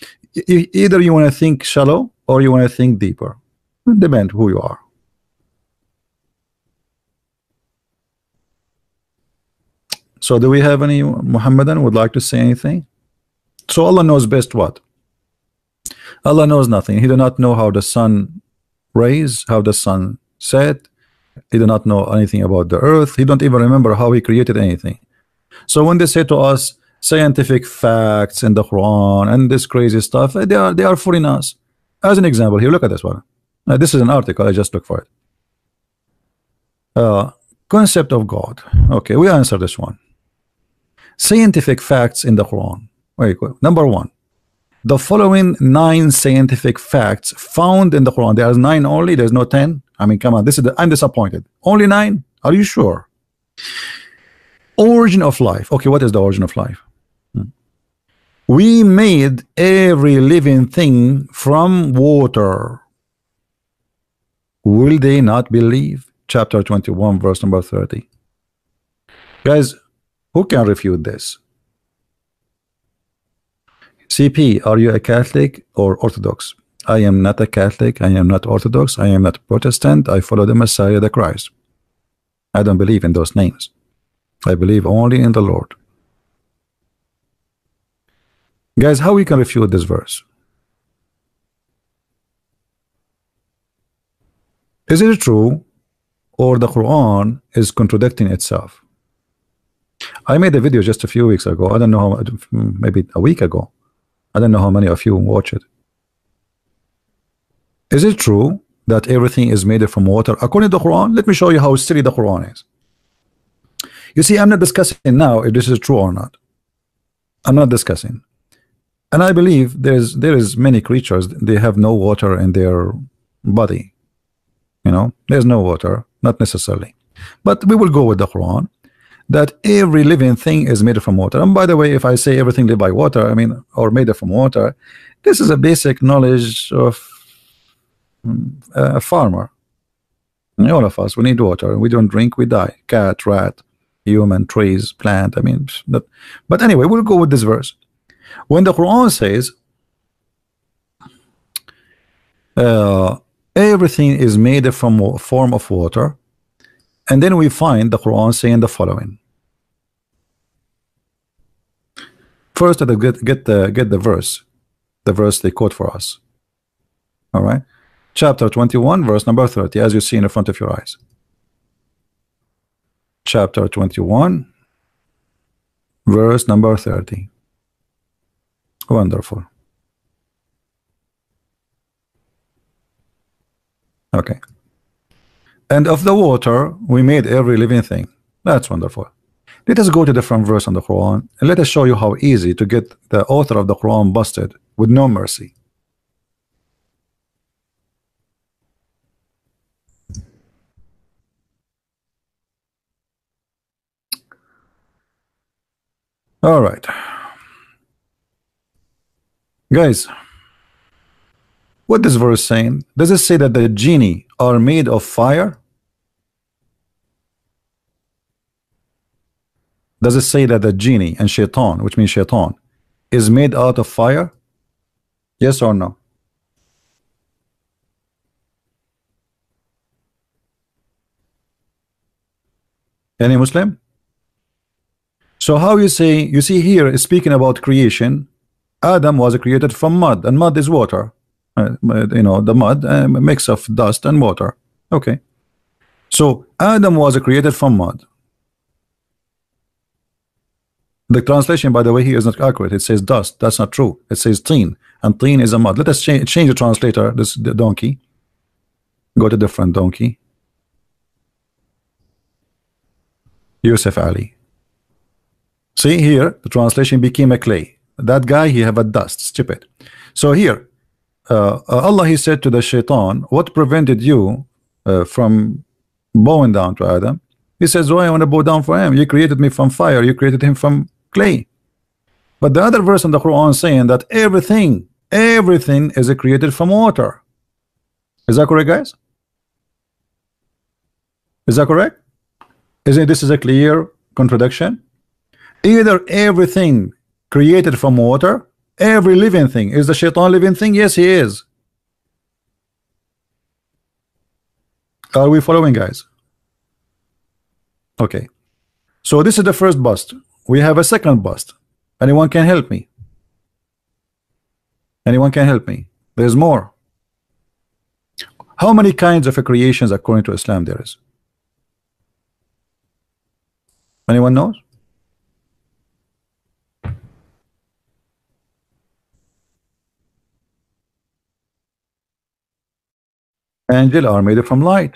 either you want to think shallow or you want to think deeper. It depends who you are. So do we have any Muhammadan would like to say anything? So Allah knows best what? Allah knows nothing. He do not know how the sun rays, how the sun set. He do not know anything about the earth. He don't even remember how he created anything. So when they say to us scientific facts in the Quran and this crazy stuff, they are they are fooling us. As an example, here, look at this one. Now, this is an article. I just looked for it. Uh, concept of God. Okay, we answer this one scientific facts in the Quran. Very good. Number one, the following nine scientific facts found in the Quran. There's nine only. There's no ten. I mean, come on. This is the, I'm disappointed. Only nine. Are you sure? Origin of life. Okay, what is the origin of life? Hmm. We made every living thing from water. Will they not believe? Chapter 21, verse number 30. Guys, who can refute this? CP, are you a Catholic or Orthodox? I am not a Catholic. I am not Orthodox. I am not Protestant. I follow the Messiah, the Christ. I don't believe in those names. I believe only in the Lord. Guys, how we can refute this verse? Is it true or the Quran is contradicting itself? I made a video just a few weeks ago. I don't know how, maybe a week ago. I don't know how many of you watch it. Is it true that everything is made from water? According to the Quran, let me show you how silly the Quran is. You see, I'm not discussing now if this is true or not. I'm not discussing. And I believe there's there is many creatures, they have no water in their body. You know, there's no water, not necessarily. But we will go with the Quran that every living thing is made from water. And by the way, if I say everything live by water, I mean, or made from water, this is a basic knowledge of a farmer. All of us, we need water. We don't drink, we die. Cat, rat, human, trees, plant. I mean, that, but anyway, we'll go with this verse. When the Quran says, uh, everything is made from a form of water, and then we find the Quran saying the following. First, get get the get the verse, the verse they quote for us. All right, chapter twenty-one, verse number thirty, as you see in the front of your eyes. Chapter twenty-one, verse number thirty. Wonderful. Okay. And of the water, we made every living thing. That's wonderful. Let us go to the front verse on the Quran and let us show you how easy to get the author of the Quran busted with no mercy. All right. Guys, what this verse saying? Does it say that the genie are made of fire? Does it say that the genie and shaitan, which means shaitan, is made out of fire? Yes or no? Any Muslim? So how you say you see here speaking about creation, Adam was created from mud, and mud is water. Uh, you know the mud, a mix of dust and water. Okay. So Adam was created from mud. The translation, by the way, here is not accurate. It says dust. That's not true. It says teen, and teen is a mud. Let us change, change the translator. This the donkey. Go to different donkey. Yusuf Ali. See here, the translation became a clay. That guy, he have a dust. Stupid. So here, uh, Allah, he said to the shaitan, what prevented you uh, from bowing down to Adam? He says, why I want to bow down for him? You created me from fire. You created him from clay. But the other verse in the Quran saying that everything, everything is created from water. Is that correct, guys? Is that correct? Isn't this is a clear contradiction? Either everything created from water, every living thing. Is the shaitan living thing? Yes, he is. Are we following, guys? Okay. So this is the first bust. We have a second bust. Anyone can help me? Anyone can help me? There's more. How many kinds of creations according to Islam there is? Anyone knows? Angel are made from light.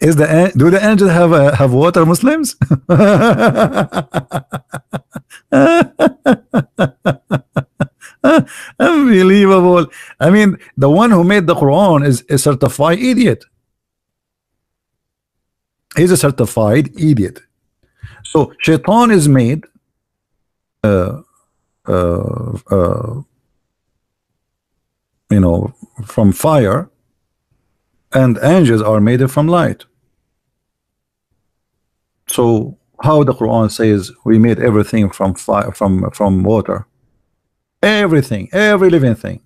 Is the do the angels have uh, have water Muslims? Unbelievable. I mean, the one who made the Quran is a certified idiot. He's a certified idiot. So shaitan is made uh, uh, uh, you know from fire and angels are made from light. So how the Quran says we made everything from fire from from water? Everything every living thing.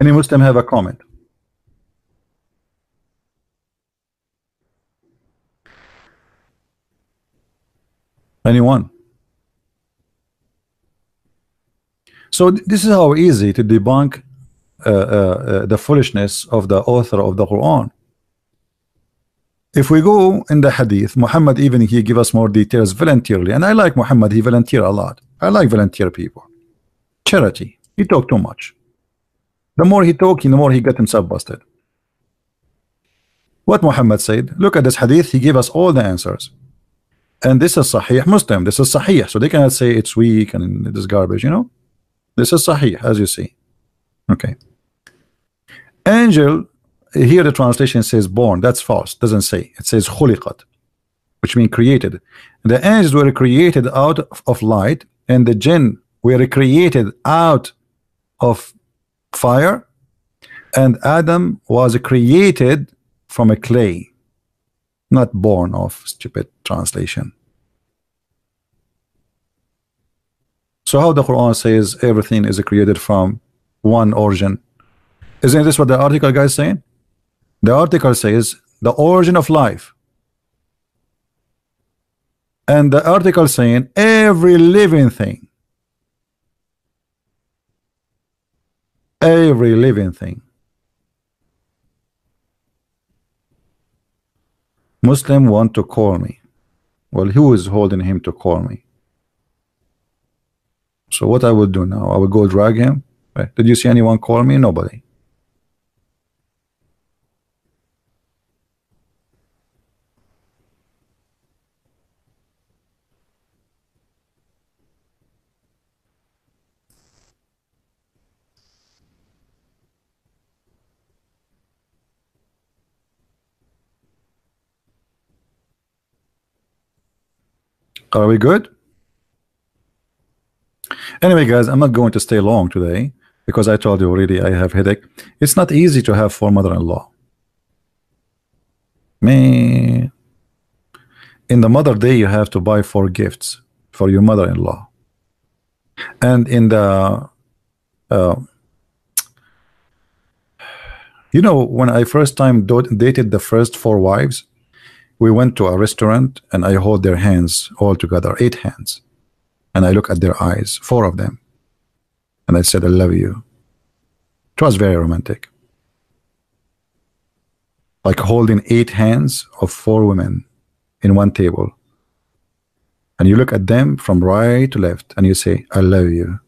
Any Muslim have a comment anyone So this is how easy to debunk uh, uh, uh, the foolishness of the author of the Quran. If we go in the Hadith, Muhammad even he give us more details voluntarily, and I like Muhammad. He volunteer a lot. I like volunteer people. Charity. He talk too much. The more he talk, the more he get himself busted. What Muhammad said. Look at this Hadith. He gave us all the answers. And this is Sahih Muslim. This is Sahih. So they cannot say it's weak and this garbage. You know. This is Sahih, as you see. Okay. Angel, here the translation says born. That's false. Doesn't say. It says khuliqat, which means created. The angels were created out of light, and the jinn were created out of fire, and Adam was created from a clay, not born of stupid translation. So how the Quran says everything is created from one origin? Isn't this what the article guy is saying? The article says the origin of life. And the article saying every living thing. Every living thing. Muslim want to call me. Well, who is holding him to call me? So what I would do now, I would go drag him. Right? Did you see anyone call me? Nobody. Are we good? Anyway, guys, I'm not going to stay long today because I told you already I have headache. It's not easy to have four mother-in-law. Me, in the Mother Day, you have to buy four gifts for your mother-in-law. And in the, uh, you know, when I first time dated the first four wives, we went to a restaurant and I hold their hands all together, eight hands. And I look at their eyes, four of them. And I said, I love you. It was very romantic. Like holding eight hands of four women in one table. And you look at them from right to left and you say, I love you.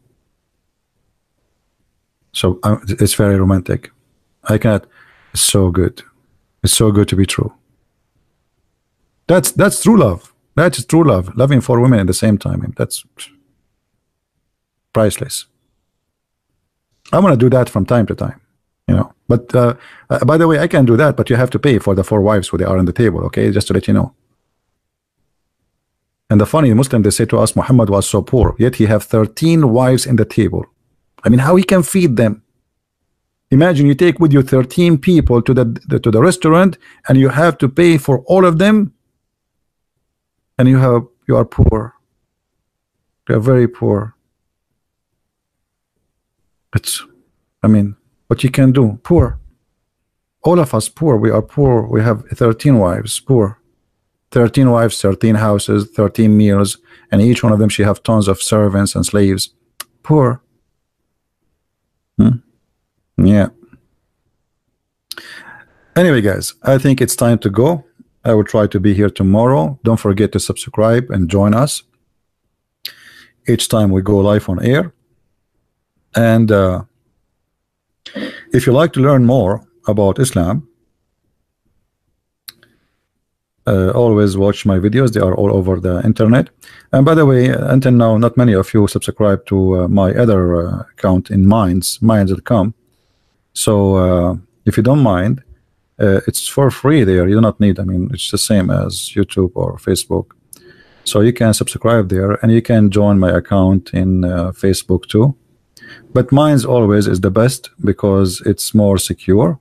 So uh, it's very romantic. I cannot, it's so good. It's so good to be true. That's that's true love. That's true love. Loving four women at the same time. That's priceless. I want to do that from time to time, you know. But uh, uh, by the way, I can do that, but you have to pay for the four wives who they are on the table. Okay, just to let you know. And the funny Muslim, they say to us, Muhammad was so poor, yet he have 13 wives in the table. I mean, how he can feed them? Imagine you take with you 13 people to the to the restaurant, and you have to pay for all of them, and you have you are poor. You are very poor. It's, I mean, what you can do, poor. All of us poor. We are poor. We have 13 wives, poor. 13 wives, 13 houses, 13 meals, and each one of them she have tons of servants and slaves. Poor. Hmm? Yeah. Anyway, guys, I think it's time to go. I will try to be here tomorrow. Don't forget to subscribe and join us each time we go live on air. And uh, if you like to learn more about Islam, uh, always watch my videos. They are all over the internet. And by the way, until now, not many of you subscribe to uh, my other uh, account in Minds, Minds.com. So uh, if you don't mind, it's for free there. You do not need. I mean, it's the same as YouTube or Facebook. So you can subscribe there, and you can join my account in uh, Facebook too. But Minds always is the best because it's more secure.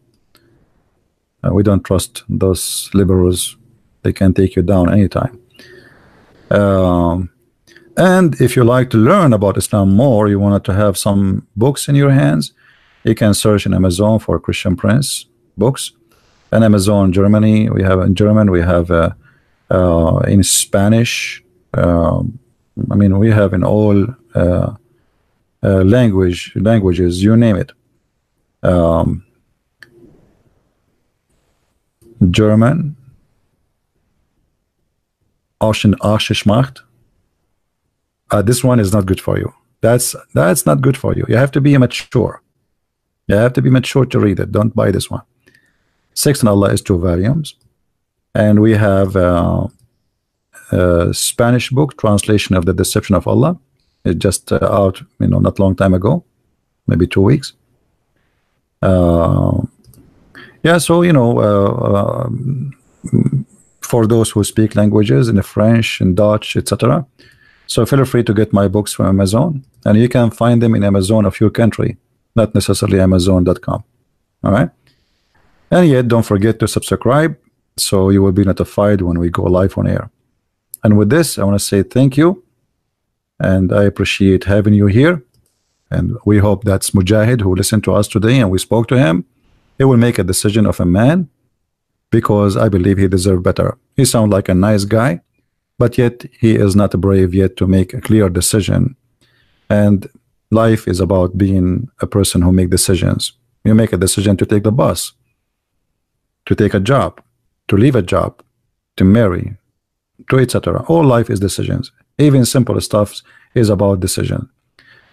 Uh, we don't trust those liberals. They can take you down anytime. Um, and if you like to learn about Islam more, you wanted to have some books in your hands, you can search in Amazon for Christian Prince books. And Amazon Germany, we have in German, we have uh, uh, in Spanish. Um, I mean, we have in all uh, language languages, you name it. Um, German, Ocean Macht. Uh, this one is not good for you. That's that's not good for you. You have to be mature. You have to be mature to read it. Don't buy this one. Six Allah is two volumes, and we have uh, a Spanish book translation of the Deception of Allah it just uh, out, you know, not long time ago, maybe two weeks. Uh, yeah, so you know, uh, um, for those who speak languages in French and Dutch, etc. So feel free to get my books from Amazon, and you can find them in Amazon of your country, not necessarily Amazon.com. All right, and yet don't forget to subscribe so you will be notified when we go live on air. And with this, I want to say thank you and I appreciate having you here. And we hope that's Mujahid who listened to us today and we spoke to him. He will make a decision of a man because I believe he deserves better. He sounds like a nice guy, but yet he is not brave yet to make a clear decision. And life is about being a person who make decisions. You make a decision to take the bus, to take a job, to leave a job, to marry, to etc. All life is decisions. Even simple stuff is about decision.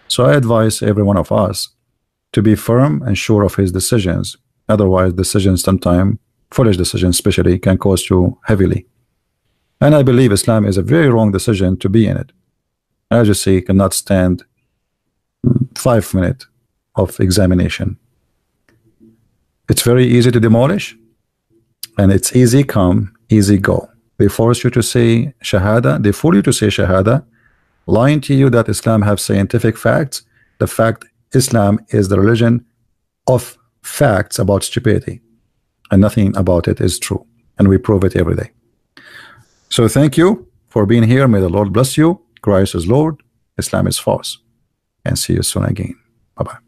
So I advise every one of us to be firm and sure of his decisions. Otherwise, decisions sometimes, foolish decisions especially, can cost you heavily. And I believe Islam is a very wrong decision to be in it. I just say cannot stand five minutes of examination. It's very easy to demolish, and it's easy come, easy go. They force you to say Shahada. They fool you to say Shahada, lying to you that Islam have scientific facts. The fact Islam is the religion of facts about stupidity, and nothing about it is true. And we prove it every day. So thank you for being here. May the Lord bless you. Christ is Lord. Islam is false. and see you soon again. Bye bye.